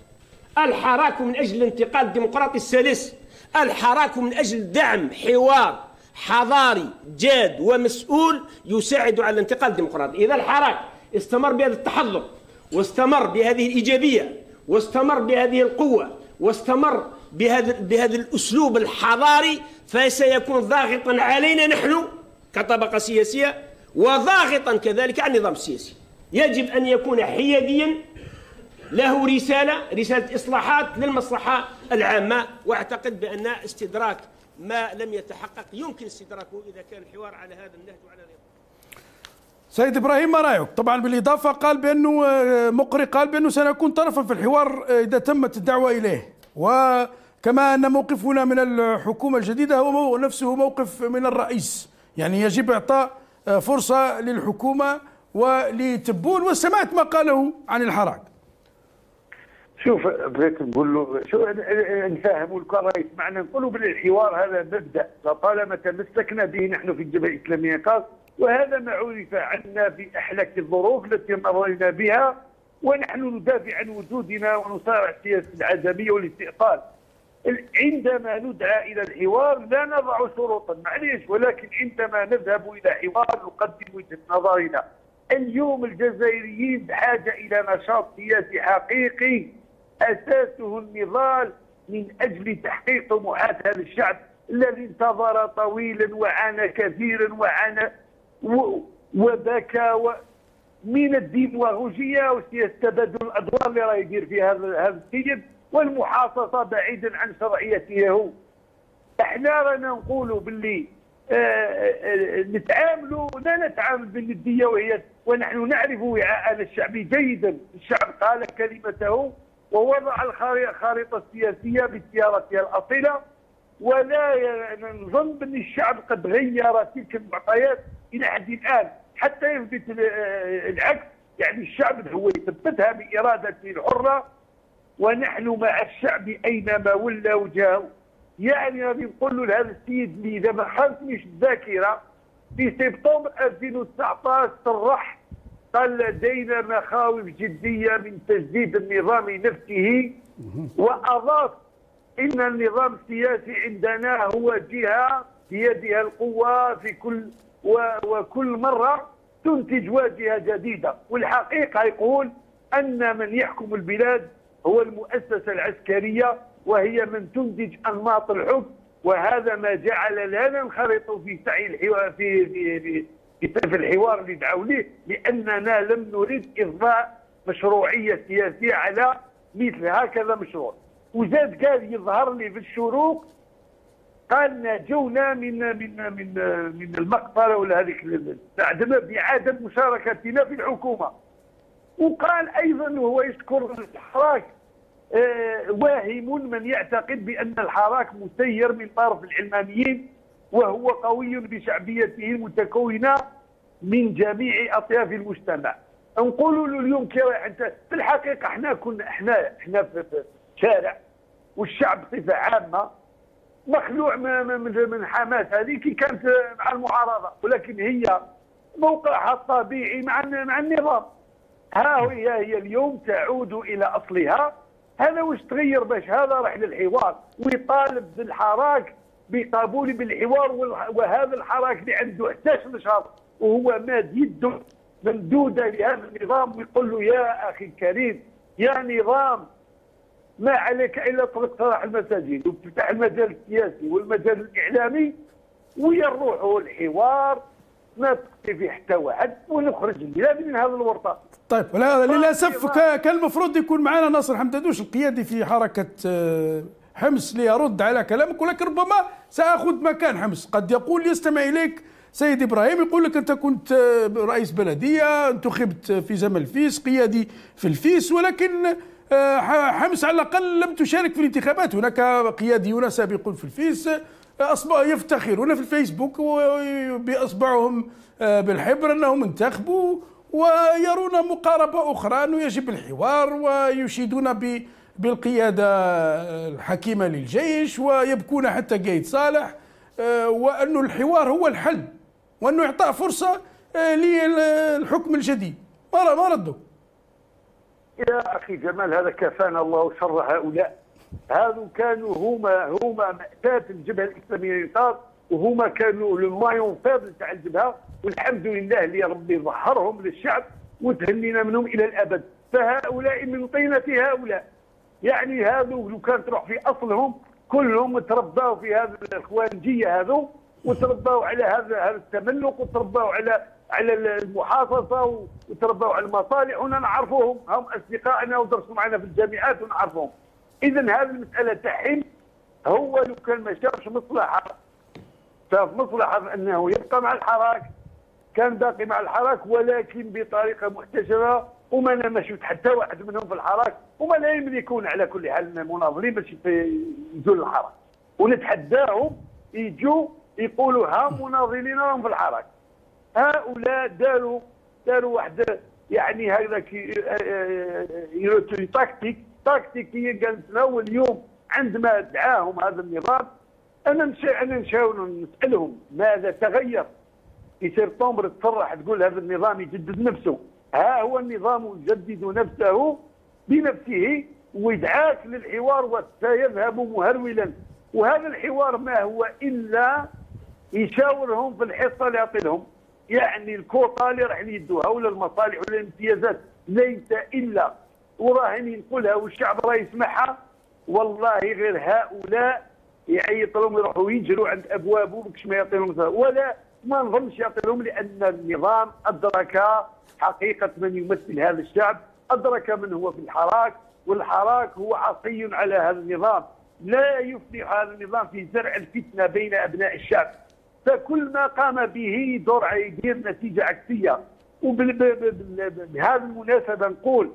الحراك من أجل الانتقال الديمقراطي السلس الحراك من أجل دعم حوار حضاري جاد ومسؤول يساعد على الانتقال الديمقراطي. إذا الحراك استمر بهذا التحضر واستمر بهذه الإيجابية واستمر بهذه القوة واستمر بهذا بهذا الأسلوب الحضاري فسيكون ضاغطا علينا نحن كطبقة سياسية وضاغطا كذلك على النظام السياسي. يجب أن يكون حياديا له رسالة رسالة إصلاحات للمصلحة العامة وأعتقد بأن استدراك ما لم يتحقق يمكن استدراكه إذا كان الحوار على هذا النهج وعلى هذا سيد إبراهيم ما رايك؟ طبعا بالإضافة قال بأنه آه، مقري قال بأنه سنكون طرفا في الحوار آه، إذا تمت الدعوة إليه. وكما أن موقفنا من الحكومة الجديدة هو نفسه موقف من الرئيس. يعني يجب إعطاء آه، فرصة للحكومة ولتبون وسمعت ما قاله عن الحراك. شوف بغيت نقول له شو نفهم لك راه يسمعنا نقولوا بالحوار هذا مبدأ. لطالما تمسكنا به نحن في الجبهة الإسلامية قال وهذا ما عرف عنا في أحلك الظروف التي مرينا بها ونحن ندافع عن وجودنا ونصارع سياسه العزمية والاستئصال. عندما ندعى إلى الحوار لا نضع شروطا معليش ولكن عندما نذهب إلى حوار نقدم وجهة نظرنا. اليوم الجزائريين بحاجه إلى نشاط سياسي حقيقي أساسه النضال من أجل تحقيق طموحات هذا الشعب الذي انتظر طويلا وعانى كثيرا وعانى وبكى و من الديمواغوجيه وسياسه تبادل الأدوار اللي راه يدير فيها هذا السيد والمحاصصة بعيدا عن شرعيته هو. إحنا رانا نقولوا باللي آه، آه، نتعاملوا لا نتعامل بالندية وهي ونحن نعرف وعاءنا الشعبي جيدا. الشعب قال كلمته ووضع الخارطه السياسية باختياراتها الأصيلة ولا نظن بأن الشعب قد غير تلك المعطيات إلى حد الآن. حتى يثبت العكس يعني الشعب هو يثبتها بارادته الحرة ونحن مع الشعب أينما ولى وجهه. يعني غادي نقول له لهذا السيد اللي اذا ما خانتنيش الذاكره في سبتمبر 2019 صرح قال لدينا مخاوف جدية من تجديد النظام نفسه وأضاف إن النظام السياسي عندنا هو جهة بيدها القوة في كل وكل مرة تنتج واجهة جديدة. والحقيقة يقول أن من يحكم البلاد هو المؤسسة العسكرية وهي من تنتج أنماط الحكم وهذا ما جعل لا ننخرط في سعي في في في, في الحوار اللي دعوا ليه؟ لأننا لم نريد ارضاء مشروعية سياسية على مثل هكذا مشروع. وزاد قال يظهر لي في الشروق قال نجونا من من من من المقبرة ولا هذيك ساعدنا بعدم مشاركتنا في الحكومة. وقال أيضا وهو يذكر الحراك آه واهم من يعتقد بأن الحراك مسير من طرف العلمانيين وهو قوي بشعبيته المتكونة من جميع أطياف المجتمع. نقولوا له اليوم كي أنت في الحقيقة إحنا كنا إحنا إحنا في الشارع والشعب بصفة عامة مخلوع من من حماس. هذيك كانت مع المعارضة ولكن هي موقعها الطبيعي مع مع النظام. ها هي هي اليوم تعود إلى أصلها. هذا واش تغير باش؟ هذا راح للحوار. ويطالب بالحراك بقبول بالحوار وهذا الحراك اللي عنده 11 شهر وهو ماد يده ممدودة لهذا النظام ويقول له يا أخي الكريم يا نظام ما عليك إلا صلاح المساجد وافتتاح المجال السياسي والمجال الإعلامي ويروحوا الحوار ما تقضي فيه حتى واحد ونخرج البلاد من هذا الورطة. طيب للأسف كان المفروض يكون معنا ناصر حمدادوش القيادي في حركة آه، حمس ليرد على كلامك ولكن ربما سأخذ مكان حمس. قد يقول يستمع إليك سيد إبراهيم يقول لك أنت كنت رئيس بلدية انتخبت في زمن الفيس قيادي في الفيس ولكن حمس على الأقل لم تشارك في الانتخابات. هناك قياديون سابقون في الفيس اصبحوا يفتخرون في الفيسبوك بأصبعهم بالحبر أنهم انتخبوا ويرون مقاربة أخرى أنه يجب الحوار ويشيدون بالقيادة الحكيمة للجيش ويبكون حتى قايد صالح وأن الحوار هو الحل وأنه إعطاء فرصة للحكم الجديد. ما ردوا؟ يا أخي جمال هذا كفانا الله شر هؤلاء. هذو كانوا هما هما مأساة الجبهة الإسلامية اليسار وهما كانوا المايون فابل تاع الجبهة والحمد لله اللي ربي ظهرهم للشعب وتهنينا منهم إلى الأبد. فهؤلاء من طينة هؤلاء. يعني هذو لو كان تروح في أصلهم كلهم تربوا في هذه الإخوانجية هذو وتربوا على هذا هذا التملق وتربوا على على المحافظه وتربوا على المصالح ونعرفوهم. هم أصدقائنا ودرسوا معنا في الجامعات ونعرفوهم. اذا هذه المسألة تحل. هو لو كان ما شافش مصلحة شاف مصلحة أنه يبقى مع الحراك كان باقي مع الحراك ولكن بطريقة محتشمة وما نمشوا حتى واحد منهم في الحراك وما لا يملكون على كل حال المناضلين باش يجوا للحراك ونتحداهم يجوا يقولوا ها مناضلين راهم في الحراك. هؤلاء داروا داروا واحد يعني هذاك تاكتيك تاكتيكية قالت له اليوم عندما دعاهم هذا النظام أنا أنا نحاول نسألهم ماذا تغير؟ في سبتمبر تصرح تقول هذا النظام يجدد نفسه. ها هو النظام يجدد نفسه بنفسه ويدعاك للحوار وسيذهب مهرولا. وهذا الحوار ما هو إلا يشاورهم في الحصة اللي يعطي لهم يعني الكوطة اللي راح يدوها ولا المصالح ولا الامتيازات ليس إلا وراهن نقولها والشعب راه يسمعها. والله غير هؤلاء يعيط لهم يروحوا يجروا عند ابوابه باش ما يعطيهم ولا ما نظنش يعطي لهم لأن النظام أدرك حقيقة من يمثل هذا الشعب أدرك من هو في الحراك والحراك هو عصي على هذا النظام. لا يفلح هذا النظام في زرع الفتنة بين أبناء الشعب. فكل ما قام به يدور يدير نتيجة عكسية. وبهذه المناسبة نقول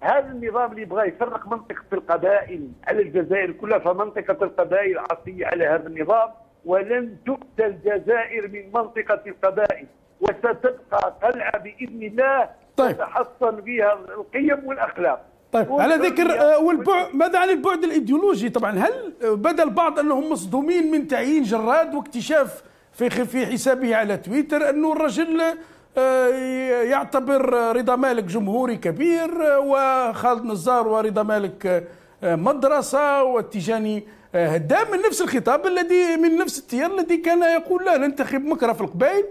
هذا النظام اللي بغى يفرق منطقة القبائل على الجزائر كلها فمنطقة القبائل عصية على هذا النظام ولن تؤتى الجزائر من منطقة القبائل. وستبقى قلعة بإذن الله طيب. تتحصن فيها القيم والأخلاق. طيب على ذكر آه، والبعد ماذا عن البعد الإيديولوجي؟ طبعا هل بدا البعض أنهم مصدومين من تعيين جراد واكتشاف في في حسابه على تويتر انه الرجل آه، يعتبر رضا مالك جمهوري كبير وخالد نزار ورضا مالك آه، مدرسة والتجاني هدام من نفس الخطاب الذي من نفس التيار الذي كان يقول لا ننتخب مكره في القبائل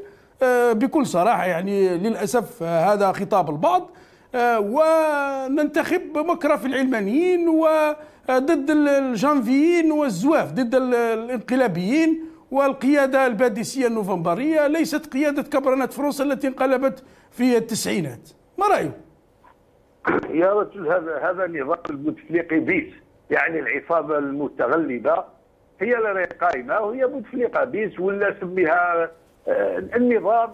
بكل صراحة يعني للأسف هذا خطاب البعض آه، وننتخب مكره في العلمانيين وضد الجانفيين والزواف ضد الانقلابيين والقيادة الباديسية النوفمبرية ليست قيادة كبرنات فرنسا التي انقلبت في التسعينات ما رأيك؟ يا رجل هذا هذا نظام البوتفليقي بيس يعني العصابة المتغلبة هي اللي قائمة وهي بوتفليقة بيس ولا سميها آه، النظام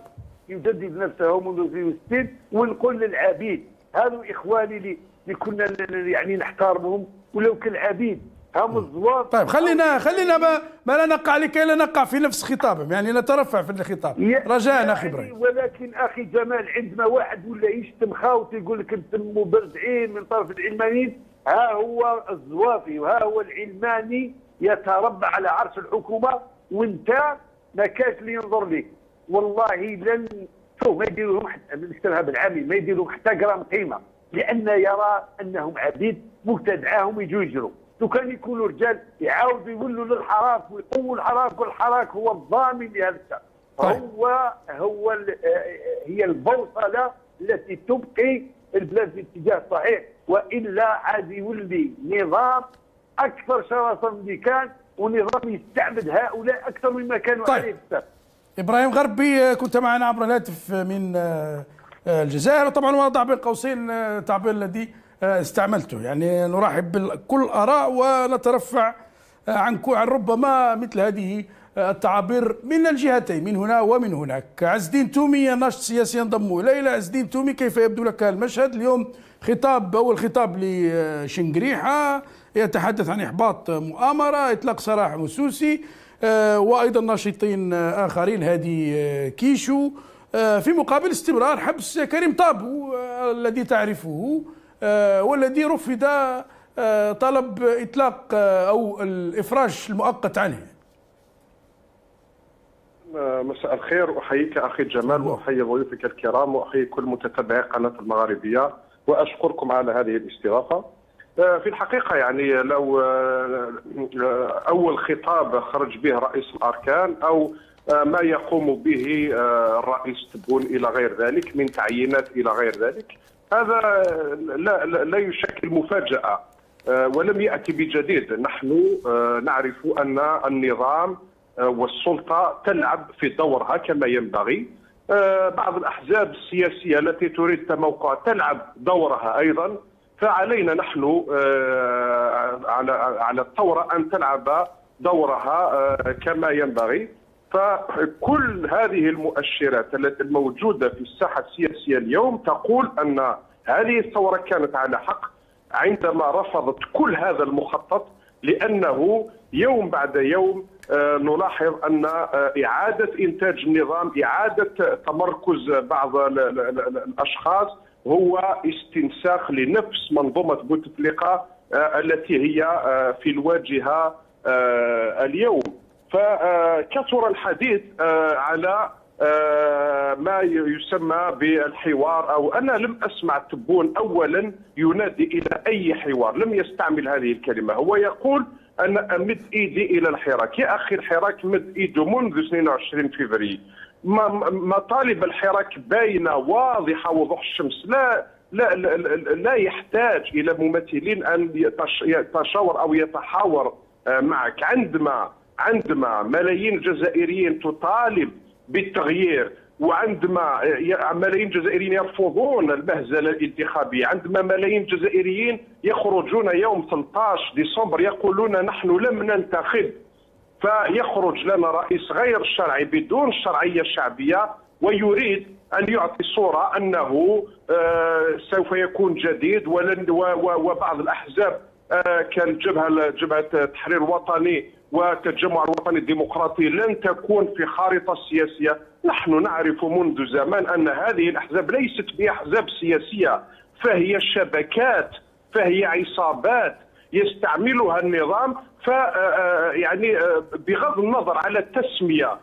يجدد نفسه منذ 60 ونقول للعبيد هذو إخواني اللي كنا يعني نحترمهم ولو كالعبيد هم الزوار. طيب خلينا خلينا ما, ما لا نقع لكي لا نقع في نفس خطابهم يعني نترفع في الخطاب. رجاء أخي إبراهيم. ولكن أخي جمال عندما واحد ولا يشتم خاوتي يقول لك أنتم مبردعين من طرف العلمانيين ها هو الزوافي وها هو العلماني يتربع على عرش الحكومة وانت ما كاش اللي ينظر لك والله لن شوف ما يديروا لهم حتى نكتبها بالعامي ما يديروا حتى جرام قيمة. لأن يرى أنهم عبيد مبتدعاهم يجوا يجروا لو كان يكونوا رجال يعاودوا يولوا للحراك ويقووا الحراك والحراك هو الضامن لهذا الشعب طيب. هو هو هي البوصلة التي تبقي البلاد في الاتجاه الصحيح وإلا عاد يولي نظام أكثر شراسه من اللي كان ونظام يستعبد هؤلاء أكثر مما كانوا طيب. عليه السابق إبراهيم غربي كنت معنا عبر الهاتف من آه، آه، الجزائر. طبعا وضع بين قوسين التعبير آه، الذي استعملته. يعني نرحب بكل الاراء ونترفع عن عن ربما مثل هذه التعابير من الجهتين من هنا ومن هناك. عز الدين تومي ناشط سياسي ينضم إلى عز الدين تومي كيف يبدو لك المشهد؟ اليوم خطاب أول خطاب لشنقريحه يتحدث عن إحباط مؤامرة إطلاق سراح مسوسي آه، وأيضا ناشطين آخرين هادي آه، كيشو آه، في مقابل استمرار حبس كريم طابو الذي تعرفه والذي رفض طلب إطلاق أو الافراج المؤقت عنه. مساء الخير. أحييك أخي جمال وأحيي ضيوفك الكرام وأحيي كل متتبعي قناة المغاربية وأشكركم على هذه الاستضافة. آه، في الحقيقة يعني لو آه، آه، أول خطاب خرج به رئيس الأركان أو ما يقوم به الرئيس تبون إلى غير ذلك من تعيينات إلى غير ذلك هذا لا, لا يشكل مفاجأة ولم يأتي بجديد. نحن نعرف أن النظام والسلطة تلعب في دورها كما ينبغي. بعض الأحزاب السياسية التي تريد تموقع تلعب دورها أيضا. فعلينا نحن آه، على على الثوره أن تلعب دورها آه، كما ينبغي. فكل هذه المؤشرات التي الموجوده في الساحة السياسية اليوم تقول أن هذه الثورة كانت على حق عندما رفضت كل هذا المخطط لأنه يوم بعد يوم آه، نلاحظ أن إعادة إنتاج النظام إعادة تمركز بعض الأشخاص هو استنساخ لنفس منظومة بوتفليقه آه، التي هي آه، في الواجهة آه، اليوم. فكثر الحديث على ما يسمى بالحوار أو أنا لم أسمع تبون اولا ينادي إلى أي حوار لم يستعمل هذه الكلمة. هو يقول أنا أمد إيدي إلى الحراك. يا أخي الحراك مد إيده منذ 22 فبراير مطالب الحراك باينة واضحة وضوح الشمس لا لا لا, لا يحتاج إلى ممثلين أن يتشاور أو يتحاور آه، معك. عندما عندما ملايين الجزائريين تطالب بالتغيير وعندما ملايين الجزائريين يرفضون المهزله الانتخابيه عندما ملايين الجزائريين يخرجون يوم 13 ديسمبر يقولون نحن لم ننتخب فيخرج لنا رئيس غير شرعي بدون شرعية شعبية ويريد أن يعطي صورة أنه آه، سوف يكون جديد وبعض الأحزاب آه، كالجبهه جبهة التحرير الوطني والتجمع الوطني الديمقراطي لن تكون في خارطة سياسية، نحن نعرف منذ زمان أن هذه الأحزاب ليست بأحزاب سياسية فهي شبكات فهي عصابات. يستعملها النظام ف آه، آه، يعني آه، بغض النظر على التسمية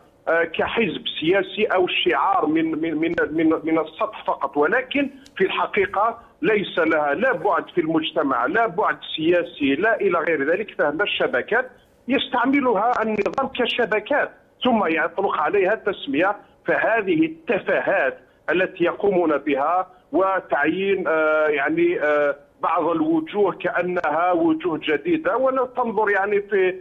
كحزب سياسي أو شعار من من من من, السطح فقط. ولكن في الحقيقة ليس لها لا بعد في المجتمع لا بعد سياسي لا إلى غير ذلك فهذا الشبكات. يستعملها النظام كشبكات ثم يطلق عليها التسمية فهذه التفاهات التي يقومون بها وتعيين يعني بعض الوجوه كأنها وجوه جديدة. ولو تنظر يعني في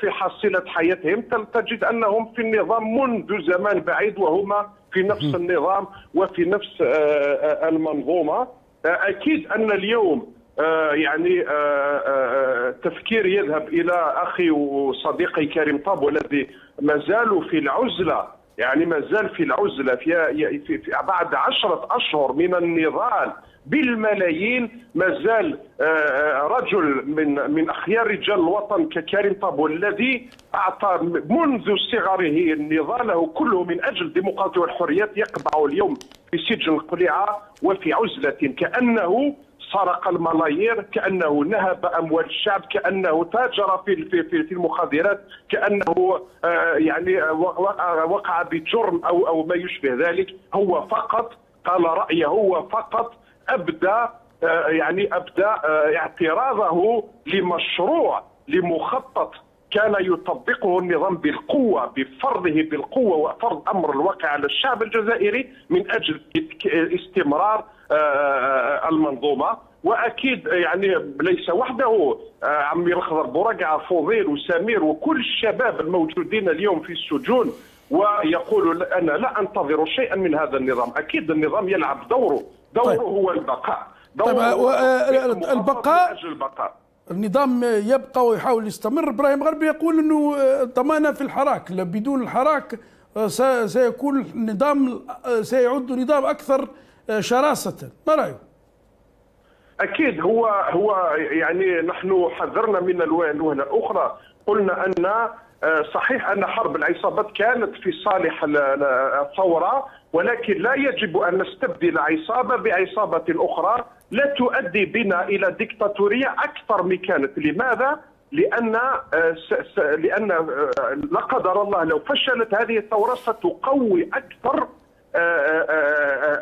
في حصيلة حياتهم تجد أنهم في النظام منذ زمان بعيد وهما في نفس النظام وفي نفس آه، آه، المنظومة. آه، أكيد أن اليوم يعني تفكير يذهب إلى أخي وصديقي كريم طاب والذي ما زالوا في العزلة يعني ما زال في العزلة في, في, في بعد عشرة أشهر من النضال بالملايين ما زال آه، آه، رجل من من أخيار رجال الوطن ككريم طابو الذي أعطى منذ صغره نضاله كله من أجل الديمقراطية والحريات يقبع اليوم في سجن القليعه وفي عزلة كأنه سرق الملايير كأنه نهب أموال الشعب كأنه تاجر في في في المخدرات كأنه آه، يعني وقع بجرم أو أو ما يشبه ذلك. هو فقط قال رأيه هو فقط أبدى آه، يعني أبدى آه، اعتراضه لمشروع لمخطط كان يطبقه النظام بالقوة بفرضه بالقوة وفرض أمر الواقع على الشعب الجزائري من أجل إستمرار آه، المنظومة. وأكيد يعني ليس وحده عمي الخضر بورقع فوضيل وسمير وكل الشباب الموجودين اليوم في السجون ويقولوا أنا لا أنتظر شيئا من هذا النظام. أكيد النظام يلعب دوره. دوره طيب. هو البقاء. دوره طيب هو البقاء البقاء النظام يبقى ويحاول يستمر. إبراهيم غربي يقول إنه ضمانه في الحراك. بدون الحراك سيكون النظام سيعد نظام أكثر شراسة ما رأيك؟ أكيد هو هو يعني نحن حذرنا من الوهله الاخرى قلنا أن صحيح أن حرب العصابات كانت في صالح الثورة ولكن لا يجب أن نستبدل عصابة بعصابة أخرى. لا تؤدي بنا إلى ديكتاتورية أكثر من كانت. لماذا؟ لأن لأن لا قدر الله لو فشلت هذه الثورة ستقوي أكثر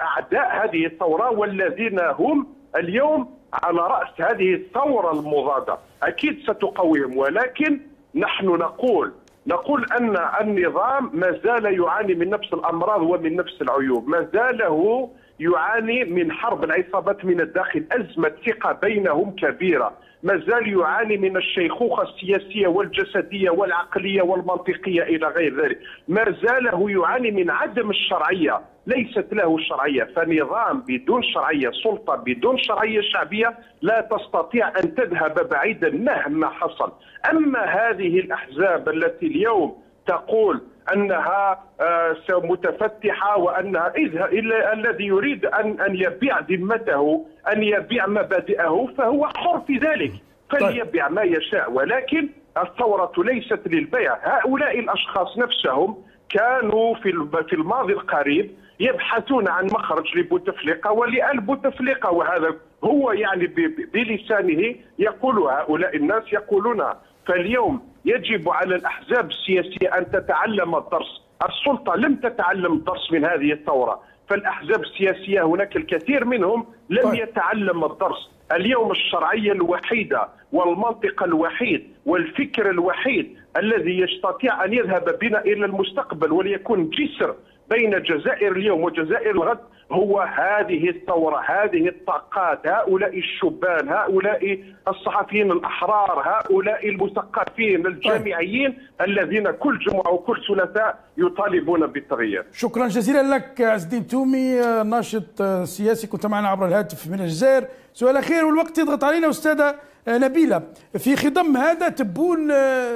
أعداء هذه الثورة والذين هم اليوم على رأس هذه الثورة المضادة. أكيد ستقويهم ولكن نحن نقول نقول أن النظام ما زال يعاني من نفس الأمراض ومن نفس العيوب. ما زال هو يعاني من حرب العصابات من الداخل أزمة ثقة بينهم كبيرة. ما زال يعاني من الشيخوخة السياسية والجسدية والعقلية والمنطقية إلى غير ذلك. ما زال هو يعاني من عدم الشرعية. ليست له شرعية. فنظام بدون شرعية سلطة بدون شرعية شعبية لا تستطيع أن تذهب بعيدا مهما حصل. أما هذه الأحزاب التي اليوم تقول أنها آه، متفتحه وأنها إلا الذي يريد ان أن يبيع ذمته أن يبيع مبادئه فهو حر في ذلك. فليبيع ما يشاء. ولكن الثورة ليست للبيع. هؤلاء الأشخاص نفسهم كانوا في في الماضي القريب يبحثون عن مخرج لبوتفليقة ولآل بوتفليقة وهذا هو يعني بلسانه يقول هؤلاء الناس يقولون فاليوم يجب على الأحزاب السياسية أن تتعلم الدرس. السلطة لم تتعلم الدرس من هذه الثورة. فالأحزاب السياسية هناك الكثير منهم لم طيب. يتعلم الدرس. اليوم الشرعية الوحيدة والمنطق الوحيد والفكر الوحيد الذي يستطيع أن يذهب بنا إلى المستقبل وليكون جسر بين الجزائر اليوم والجزائر الغد هو هذه الثورة هذه الطاقات هؤلاء الشبان هؤلاء الصحفيين الأحرار هؤلاء المثقفين الجامعيين الذين كل جمعة وكل ثلاثاء يطالبون بالتغيير. شكرا جزيلا لك عز الدين تومي ناشط سياسي. كنت معنا عبر الهاتف من الجزائر. سؤال أخير والوقت يضغط علينا أستاذة نبيلة. في خضم هذا تبون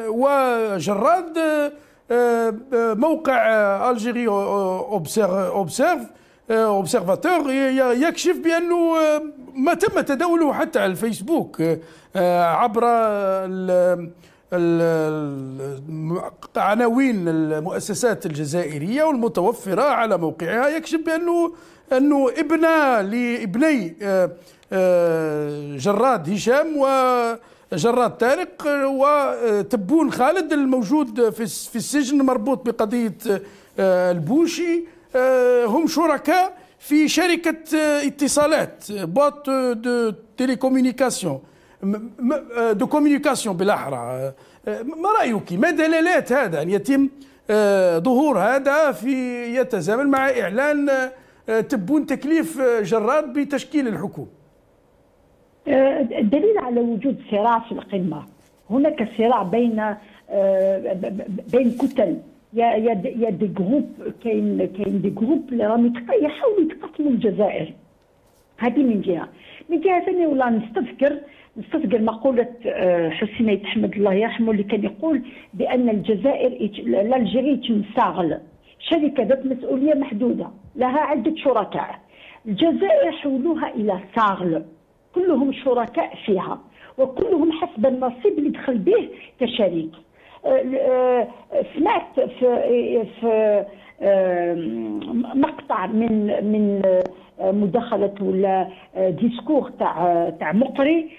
وجراد موقع Algérie Observ Observateur يكشف بانه ما تم تداوله حتى على الفيسبوك عبر عناوين المؤسسات الجزائريه والمتوفره على موقعها يكشف بانه انه ابن لابني جراد هشام و جراد طارق وتبون خالد الموجود في السجن مربوط بقضية البوشي هم شركاء في شركة آه، اتصالات boîte de télécommunication de communication بالأحرى. ما رأيك؟ ما دلالات هذا ان يتم ظهور هذا في يتزامن مع إعلان تبون تكليف جراد بتشكيل الحكومة. الدليل على وجود صراع في القمة. هناك صراع بين آه، بين كتل يا يا يا des groupes كاين كاين des groupes اللي راهم يحاولوا يتقتلوا الجزائر. هذه من جهة. من جهة ثانية ولا نستذكر نستذكر مقولة آه، حسين أحمد الله يرحمه اللي كان يقول بأن الجزائر الجزائر يتم SARL شركة ذات مسؤولية محدودة لها عدة شركاء. الجزائر حولوها إلى SARL. كلهم شركاء فيها. وكلهم حسب النصيب اللي دخل به كشريك. سمعت في في أه، مقطع من من مداخلة ولا ديسكور تاع تاع مقري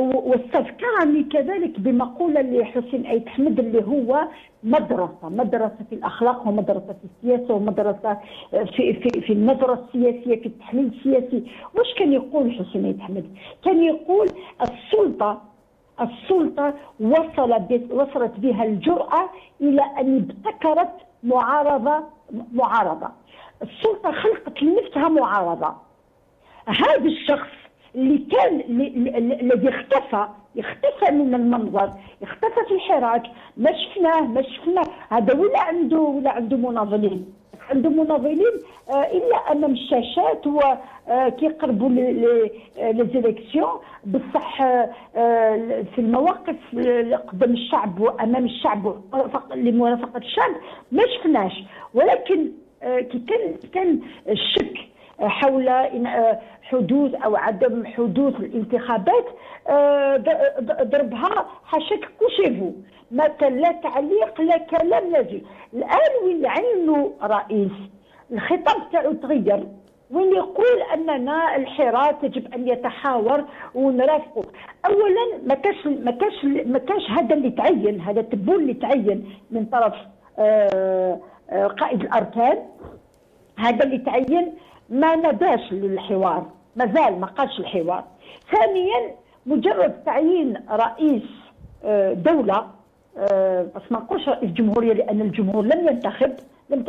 واستذكرني كذلك بمقولة لحسين أيت احمد اللي هو مدرسه مدرسة في الأخلاق ومدرسة في السياسة ومدرسة في في في النظرة السياسية في التحليل السياسي. واش كان يقول حسين أيت احمد كان يقول السلطة السلطة وصل وصلت بها الجرأة إلى أن ابتكرت معارضة معارضة. السلطة خلقت لنفسها معارضة. هذا الشخص اللي كان الذي اختفى اختفى من المنظر اختفى في الحراك ما شفناه ما شفناه. هذا ولا عنده ولا عنده مناضلين. عندهم مناضلين آه، إلا امام الشاشات وكيقربوا les élections بصح في المواقف قدام الشعب وامام الشعب لمرافقه الشعب ما شفناش. ولكن كي كان كان الشك حول حدوث أو عدم حدوث الانتخابات ضربها حاشاك كوشيفو. كان لا تعليق لا كلام لا شيء. الآن وين عنده رئيس؟ الخطاب تاعو تغير. وين يقول أننا الحراك يجب أن يتحاور ونرافقه اولا ما كاش ما كاش ما كاش هذا اللي تعين هذا التبول اللي تعين من طرف آه، آه، قائد الأركان. هذا اللي تعين ما نداش للحوار مازال ما قالش الحوار. ثانيا مجرد تعيين رئيس آه، دولة بس ما نقولش رئيس جمهورية لأن الجمهور لم ينتخب لم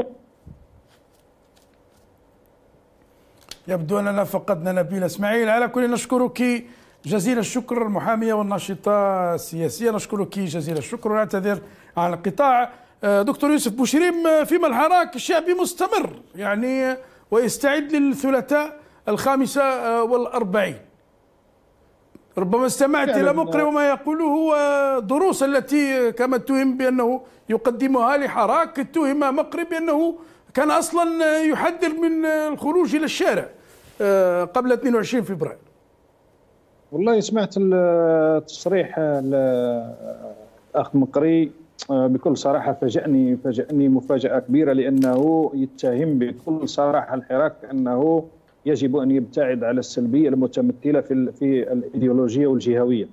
يبدو أننا فقدنا نبيل إسماعيل. على كل نشكرك جزيل الشكر المحامية والناشطة السياسية. نشكرك جزيل الشكر. ونعتذر عن القطاع. آه، دكتور يوسف بوشريم فيما الحراك الشعبي مستمر. يعني ويستعد للثلاثاء الخامسة آه، والأربعين. ربما استمعت إلى مقري وما يقوله هو دروس التي كما اتهم بأنه يقدمها لحراك اتهم مقري بأنه كان أصلا يحذر من الخروج إلى الشارع آه، قبل 22 فبراير. والله سمعت التصريح الأخ مقري آه، بكل صراحة فاجأني فاجأني مفاجأة كبيرة لأنه يتهم بكل صراحة الحراك أنه يجب أن يبتعد على السلبية المتمثلة في في الإيديولوجية والجهوية.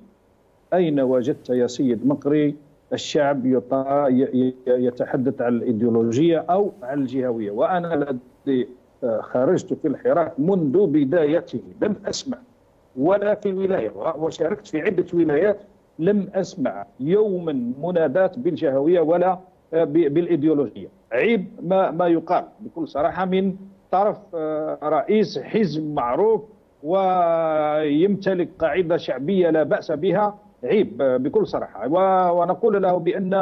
أين وجدت يا سيد مقري الشعب يتحدث عن الإيديولوجية أو عن الجهوية وأنا الذي آه، خرجت في الحراك منذ بدايته لم أسمع ولا في ولايه وشاركت في عدة ولايات لم أسمع يوما منادات بالجهوية ولا آه، بالإيديولوجية. عيب ما ما يقال. بكل صراحة من طرف آه، رئيس حزب معروف ويمتلك قاعدة شعبية لا بأس بها. عيب آه، بكل صراحة. ونقول له بأن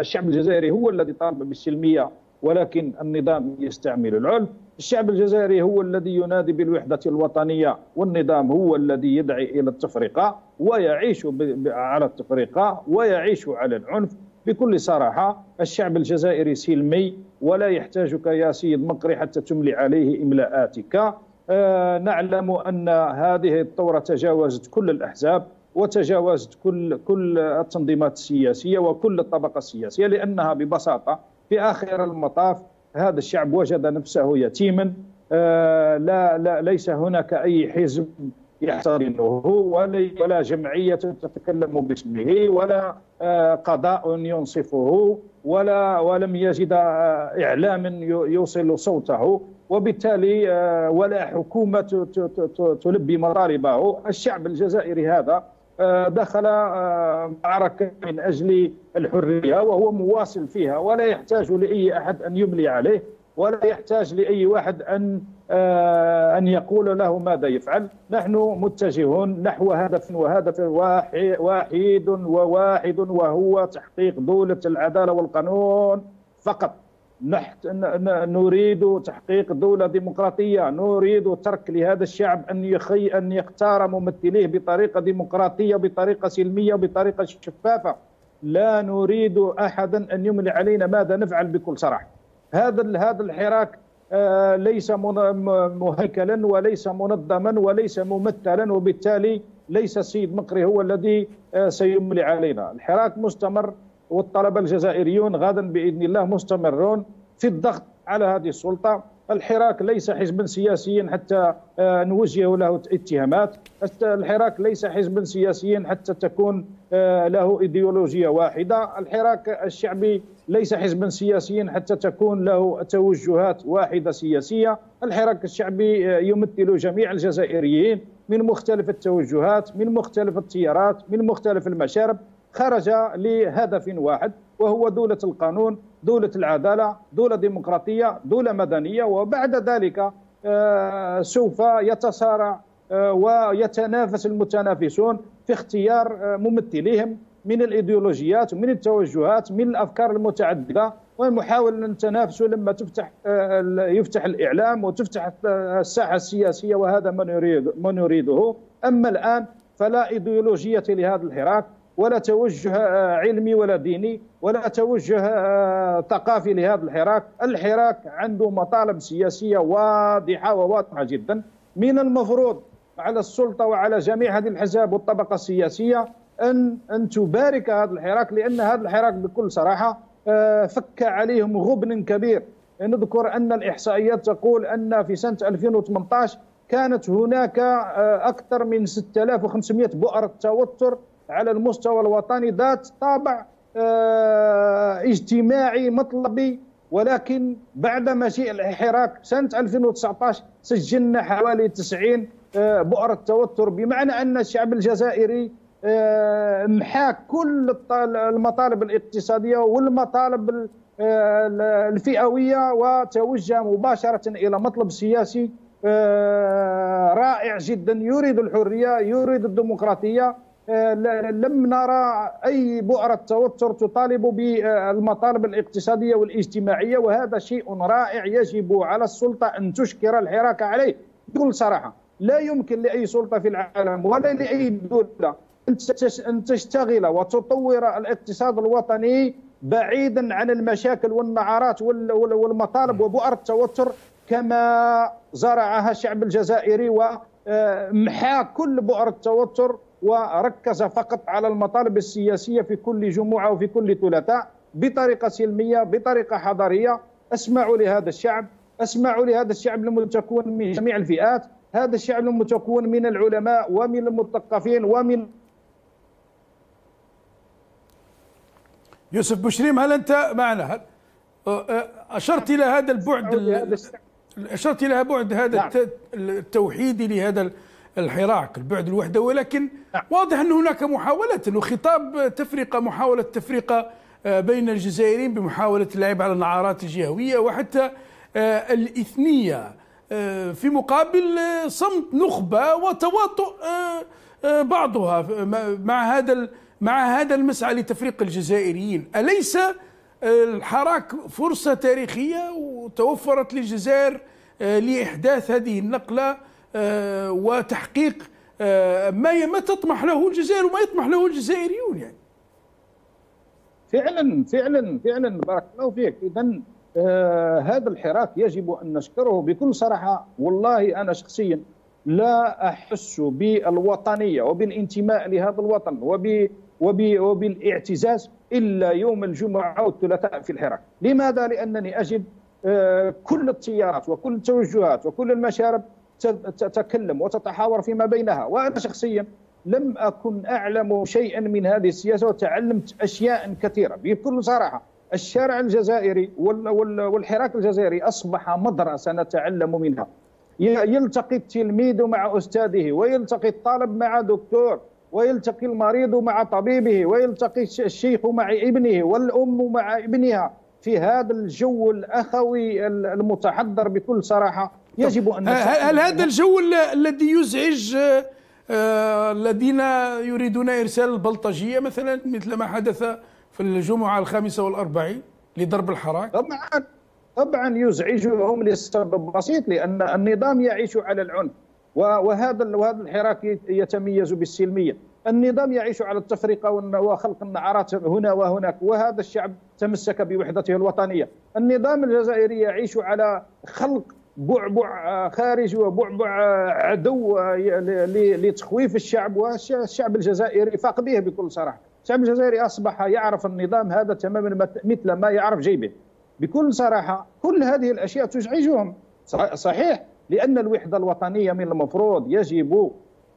الشعب الجزائري هو الذي طالب بالسلمية ولكن النظام يستعمل العنف الشعب الجزائري هو الذي ينادي بالوحدة الوطنية والنظام هو الذي يدعي إلى التفرقة ويعيش على التفرقة ويعيش على العنف. بكل صراحة الشعب الجزائري سلمي ولا يحتاجك يا سيد مقري حتى تملي عليه إملاءاتك. آه نعلم أن هذه الثورة تجاوزت كل الأحزاب وتجاوزت كل كل التنظيمات السياسية وكل الطبقة السياسية لأنها ببساطة في آخر المطاف هذا الشعب وجد نفسه يتيما آه لا, لا ليس هناك أي حزب يحتضنه ولا جمعية تتكلم باسمه ولا آه، قضاء ينصفه ولا ولم يجد آه، إعلام يوصل صوته وبالتالي ولا حكومة تلبي مطالبه الشعب الجزائري هذا دخل معركة من أجل الحرية وهو مواصل فيها ولا يحتاج لأي أحد أن يملي عليه ولا يحتاج لأي واحد أن آه، أن يقول له ماذا يفعل، نحن متجهون نحو هدف وهدف واحد وواحد وهو تحقيق دولة العدالة والقانون فقط. نحت نريد تحقيق دولة ديمقراطية نريد ترك لهذا الشعب أن يخي أن يختار ممثليه بطريقة ديمقراطية بطريقة سلمية بطريقة شفافة. لا نريد أحدا أن يملي علينا ماذا نفعل بكل صراحة. هذا هذا الحراك آه، ليس مهيكلا وليس منظما وليس ممثلا وبالتالي ليس السيد مقري هو الذي آه، سيملي علينا. الحراك مستمر. والطلبة الجزائريون غدا بإذن الله مستمرون في الضغط على هذه السلطة. الحراك ليس حزبا سياسيا حتى آه، نوجه له اتهامات. الحراك ليس حزبا سياسيا حتى تكون آه، له إيديولوجية واحدة. الحراك الشعبي ليس حزبا سياسيا حتى تكون له توجهات واحدة سياسية. الحراك الشعبي آه، يمثل جميع الجزائريين من مختلف التوجهات من مختلف التيارات من مختلف المشارب. خرج لهدف واحد وهو دولة القانون دولة العدالة دولة ديمقراطية دولة مدنية وبعد ذلك آه، سوف يتصارع آه، ويتنافس المتنافسون في اختيار آه، ممثليهم من الإيديولوجيات ومن التوجهات من الأفكار المتعددة. ونحاول أن نتنافسوا لما تفتح يفتح الإعلام وتفتح الساحة السياسية وهذا ما نريد نريده. أما الآن فلا إيديولوجية لهذا الحراك. ولا توجه علمي ولا ديني ولا توجه ثقافي لهذا الحراك. الحراك عنده مطالب سياسية واضحة وواضحة جدا. من المفروض على السلطة وعلى جميع هذه الاحزاب والطبقة السياسية أن أن تبارك هذا الحراك لأن هذا الحراك بكل صراحة آه، فك عليهم غبن كبير. نذكر أن الإحصائيات تقول أن في سنة 2018 كانت هناك آه، أكثر من 6500 بؤره توتر على المستوى الوطني ذات طابع آه، اجتماعي مطلبي. ولكن بعد مجيء الحراك سنة 2019 سجلنا حوالي 90 بؤره توتر بمعنى أن الشعب الجزائري آه، محاك كل المطالب الاقتصادية والمطالب آه، الفئوية وتوجه مباشرة إلى مطلب سياسي آه، رائع جدا. يريد الحرية يريد الديمقراطية. لم نرى أي بؤره توتر تطالب بالمطالب الاقتصادية والاجتماعية وهذا شيء رائع يجب على السلطة أن تشكر الحراك عليه بكل صراحة. لا يمكن لأي سلطة في العالم ولا لأي دولة أن تشتغل وتطور الاقتصاد الوطني بعيدا عن المشاكل والنعرات والمطالب وبؤر التوتر كما زرعها الشعب الجزائري ومحى كل بؤر التوتر وركز فقط على المطالب السياسية في كل جمعه وفي كل ثلاثاء بطريقة سلمية بطريقة حضارية. اسمعوا لهذا الشعب اسمعوا لهذا الشعب المتكون من جميع الفئات. هذا الشعب المتكون من العلماء ومن المثقفين ومن يوسف بشريم هل أنت معنا؟ هل أشرت إلى هذا البعد أشرت إلى بعد هذا نعم. التوحيدي لهذا الحراك البعد الوحدة ولكن نعم. واضح أن هناك محاولة أنه خطاب تفرقة محاولة تفرقة آه، بين الجزائريين بمحاولة اللعب على النعارات الجهوية وحتى آه، الإثنية آه، في مقابل صمت نخبة وتواطؤ بعضها مع هذا مع هذا المسعى لتفريق الجزائريين أليس الحراك فرصة تاريخية وتوفرت للجزائر لإحداث هذه النقلة آه، وتحقيق آه، ما ما تطمح له الجزائر وما يطمح له الجزائريون يعني. فعلا فعلا فعلا بارك الله فيك. اذا آه هذا الحراك يجب أن نشكره بكل صراحة. والله أنا شخصيا لا أحس بالوطنية وبالانتماء لهذا الوطن وب وبالاعتزاز إلا يوم الجمعة والثلاثاء في الحراك، لماذا؟ لأنني أجد آه، كل التيارات وكل التوجهات وكل المشارب تتكلم وتتحاور فيما بينها، وأنا شخصيا لم أكن أعلم شيئا من هذه السياسة وتعلمت أشياء كثيرة بكل صراحة. الشارع الجزائري والحراك الجزائري أصبح مدرسه نتعلم منها. يلتقي التلميذ مع أستاذه ويلتقي الطالب مع دكتور ويلتقي المريض مع طبيبه ويلتقي الشيخ مع ابنه والأم مع ابنها في هذا الجو الأخوي المتحضر بكل صراحة يجب أن هل هذا الجو الذي يزعج آه، الذين يريدون إرسال البلطجية مثلا مثل ما حدث في الجمعة الخامسة والأربعين لضرب الحراك؟ طبعا طبعا يزعجهم لسبب بسيط لأن النظام يعيش على العنف وهذا وهذا الحراك يتميز بالسلمية. النظام يعيش على التفرقة وخلق النعرات هنا وهناك وهذا الشعب تمسك بوحدته الوطنية. النظام الجزائري يعيش على خلق بعبع خارجي وبعبع عدو لتخويف الشعب والشعب الجزائري فاق به بكل صراحة. الشعب الجزائري أصبح يعرف النظام هذا تماما مثل ما يعرف جيبه. بكل صراحة كل هذه الأشياء تزعجهم. صحيح لأن الوحدة الوطنية من المفروض يجب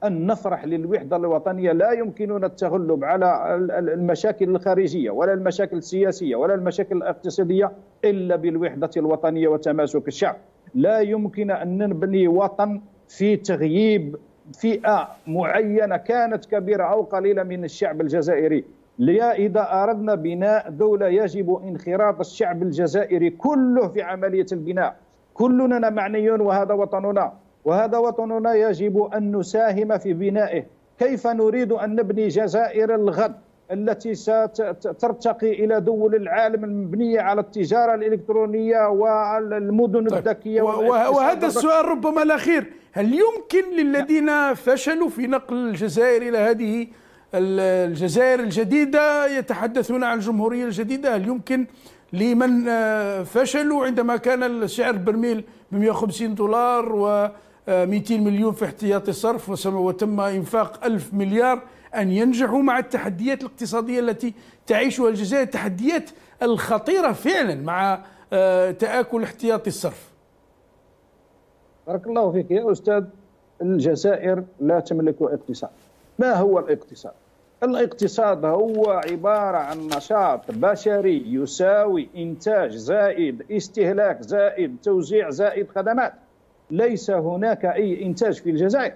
أن نفرح للوحدة الوطنية. لا يمكننا التغلب على المشاكل الخارجية ولا المشاكل السياسية ولا المشاكل الاقتصادية إلا بالوحدة الوطنية وتماسك الشعب. لا يمكن أن نبني وطن في تغييب فئة معينة كانت كبيرة أو قليلة من الشعب الجزائري. إذا أردنا بناء دولة يجب انخراط الشعب الجزائري كله في عملية البناء. كلنا معنيون وهذا وطننا. وهذا وطننا يجب أن نساهم في بنائه. كيف نريد أن نبني جزائر الغد؟ التي سترتقي إلى دول العالم المبنية على التجارة الإلكترونية والمدن طيب. الذكية وهذا السؤال ربما الأخير. هل يمكن للذين فشلوا في نقل الجزائر إلى هذه الجزائر الجديدة يتحدثون عن الجمهورية الجديدة؟ هل يمكن لمن آه، فشلوا عندما كان سعر البرميل ب 150 دولار و 200 مليون في احتياطي الصرف وتم إنفاق 1000 مليار؟ أن ينجحوا مع التحديات الاقتصادية التي تعيشها الجزائر التحديات الخطيرة فعلا مع آه، تآكل احتياطي الصرف. بارك الله فيك. يا أستاذ الجزائر لا تملك اقتصاد. ما هو الاقتصاد؟ الاقتصاد هو عبارة عن نشاط بشري يساوي إنتاج زائد استهلاك زائد توزيع زائد خدمات. ليس هناك أي إنتاج في الجزائر.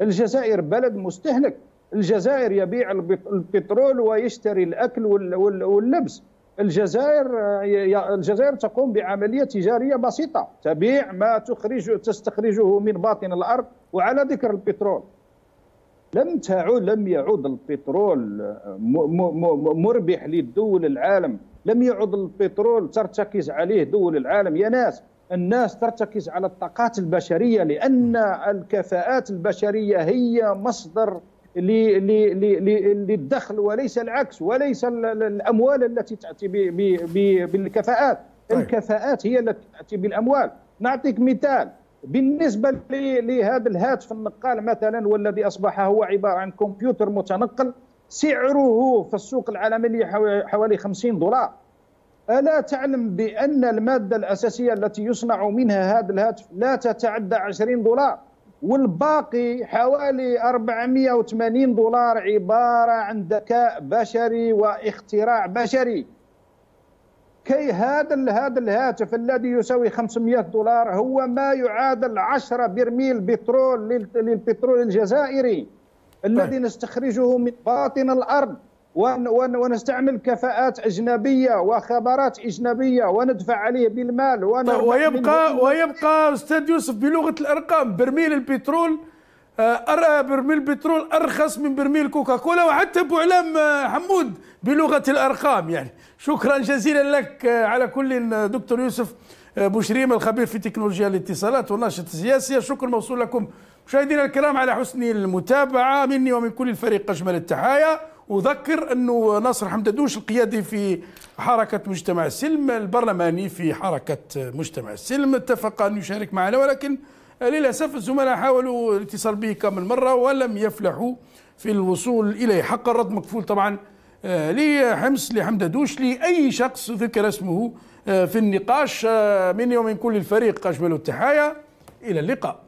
الجزائر بلد مستهلك. الجزائر يبيع البترول ويشتري الأكل واللبس. الجزائر الجزائر تقوم بعملية تجارية بسيطة. تبيع ما تخرج تستخرجه من باطن الأرض وعلى ذكر البترول. لم تعد لم يعد البترول مربح للدول العالم. لم يعد البترول ترتكز عليه دول العالم. يا ناس الناس ترتكز على الطاقات البشرية لأن الكفاءات البشرية هي مصدر للدخل وليس العكس وليس الأموال التي تاتي بالكفاءات. طيب. الكفاءات هي التي تاتي بالأموال. نعطيك مثال. بالنسبة لهذا الهاتف النقال مثلا والذي اصبح هو عبارة عن كمبيوتر متنقل سعره في السوق العالمي حوالي 50 دولار. ألا تعلم بأن المادة الأساسية التي يصنع منها هذا الهاتف لا تتعدى 20 دولار؟ والباقي حوالي 480 دولار عبارة عن ذكاء بشري واختراع بشري كي هذا هذا الهاتف الذي يساوي 500 دولار هو ما يعادل 10 برميل بترول للبترول الجزائري الذي طيب. نستخرجه من باطن الأرض ونستعمل كفاءات أجنبية وخبرات أجنبية وندفع عليه بالمال طيب ويبقى ويبقى أستاذ يوسف بلغة الأرقام برميل البترول أرى برميل بترول أرخص من برميل كوكاكولا وحتى أبو علام آه، حمود بلغة الأرقام يعني. شكرا جزيلا لك آه، على كل دكتور يوسف آه، بوشريم الخبير في تكنولوجيا الاتصالات والناشط السياسي. الشكر موصول لكم مشاهدينا الكرام على حسن المتابعة مني ومن كل الفريق أجمل التحايا. أذكر أنه ناصر حمددوش القيادي في حركة مجتمع السلم البرلماني في حركة مجتمع السلم اتفق أن يشارك معنا ولكن للأسف الزملاء حاولوا الاتصال به كم من مرة ولم يفلحوا في الوصول إليه. حق الرد مكفول طبعا آه، لحمص لحمددوش لأي شخص ذكر اسمه آه، في النقاش آه، مني ومن كل الفريق أجمل التحايا. إلى اللقاء.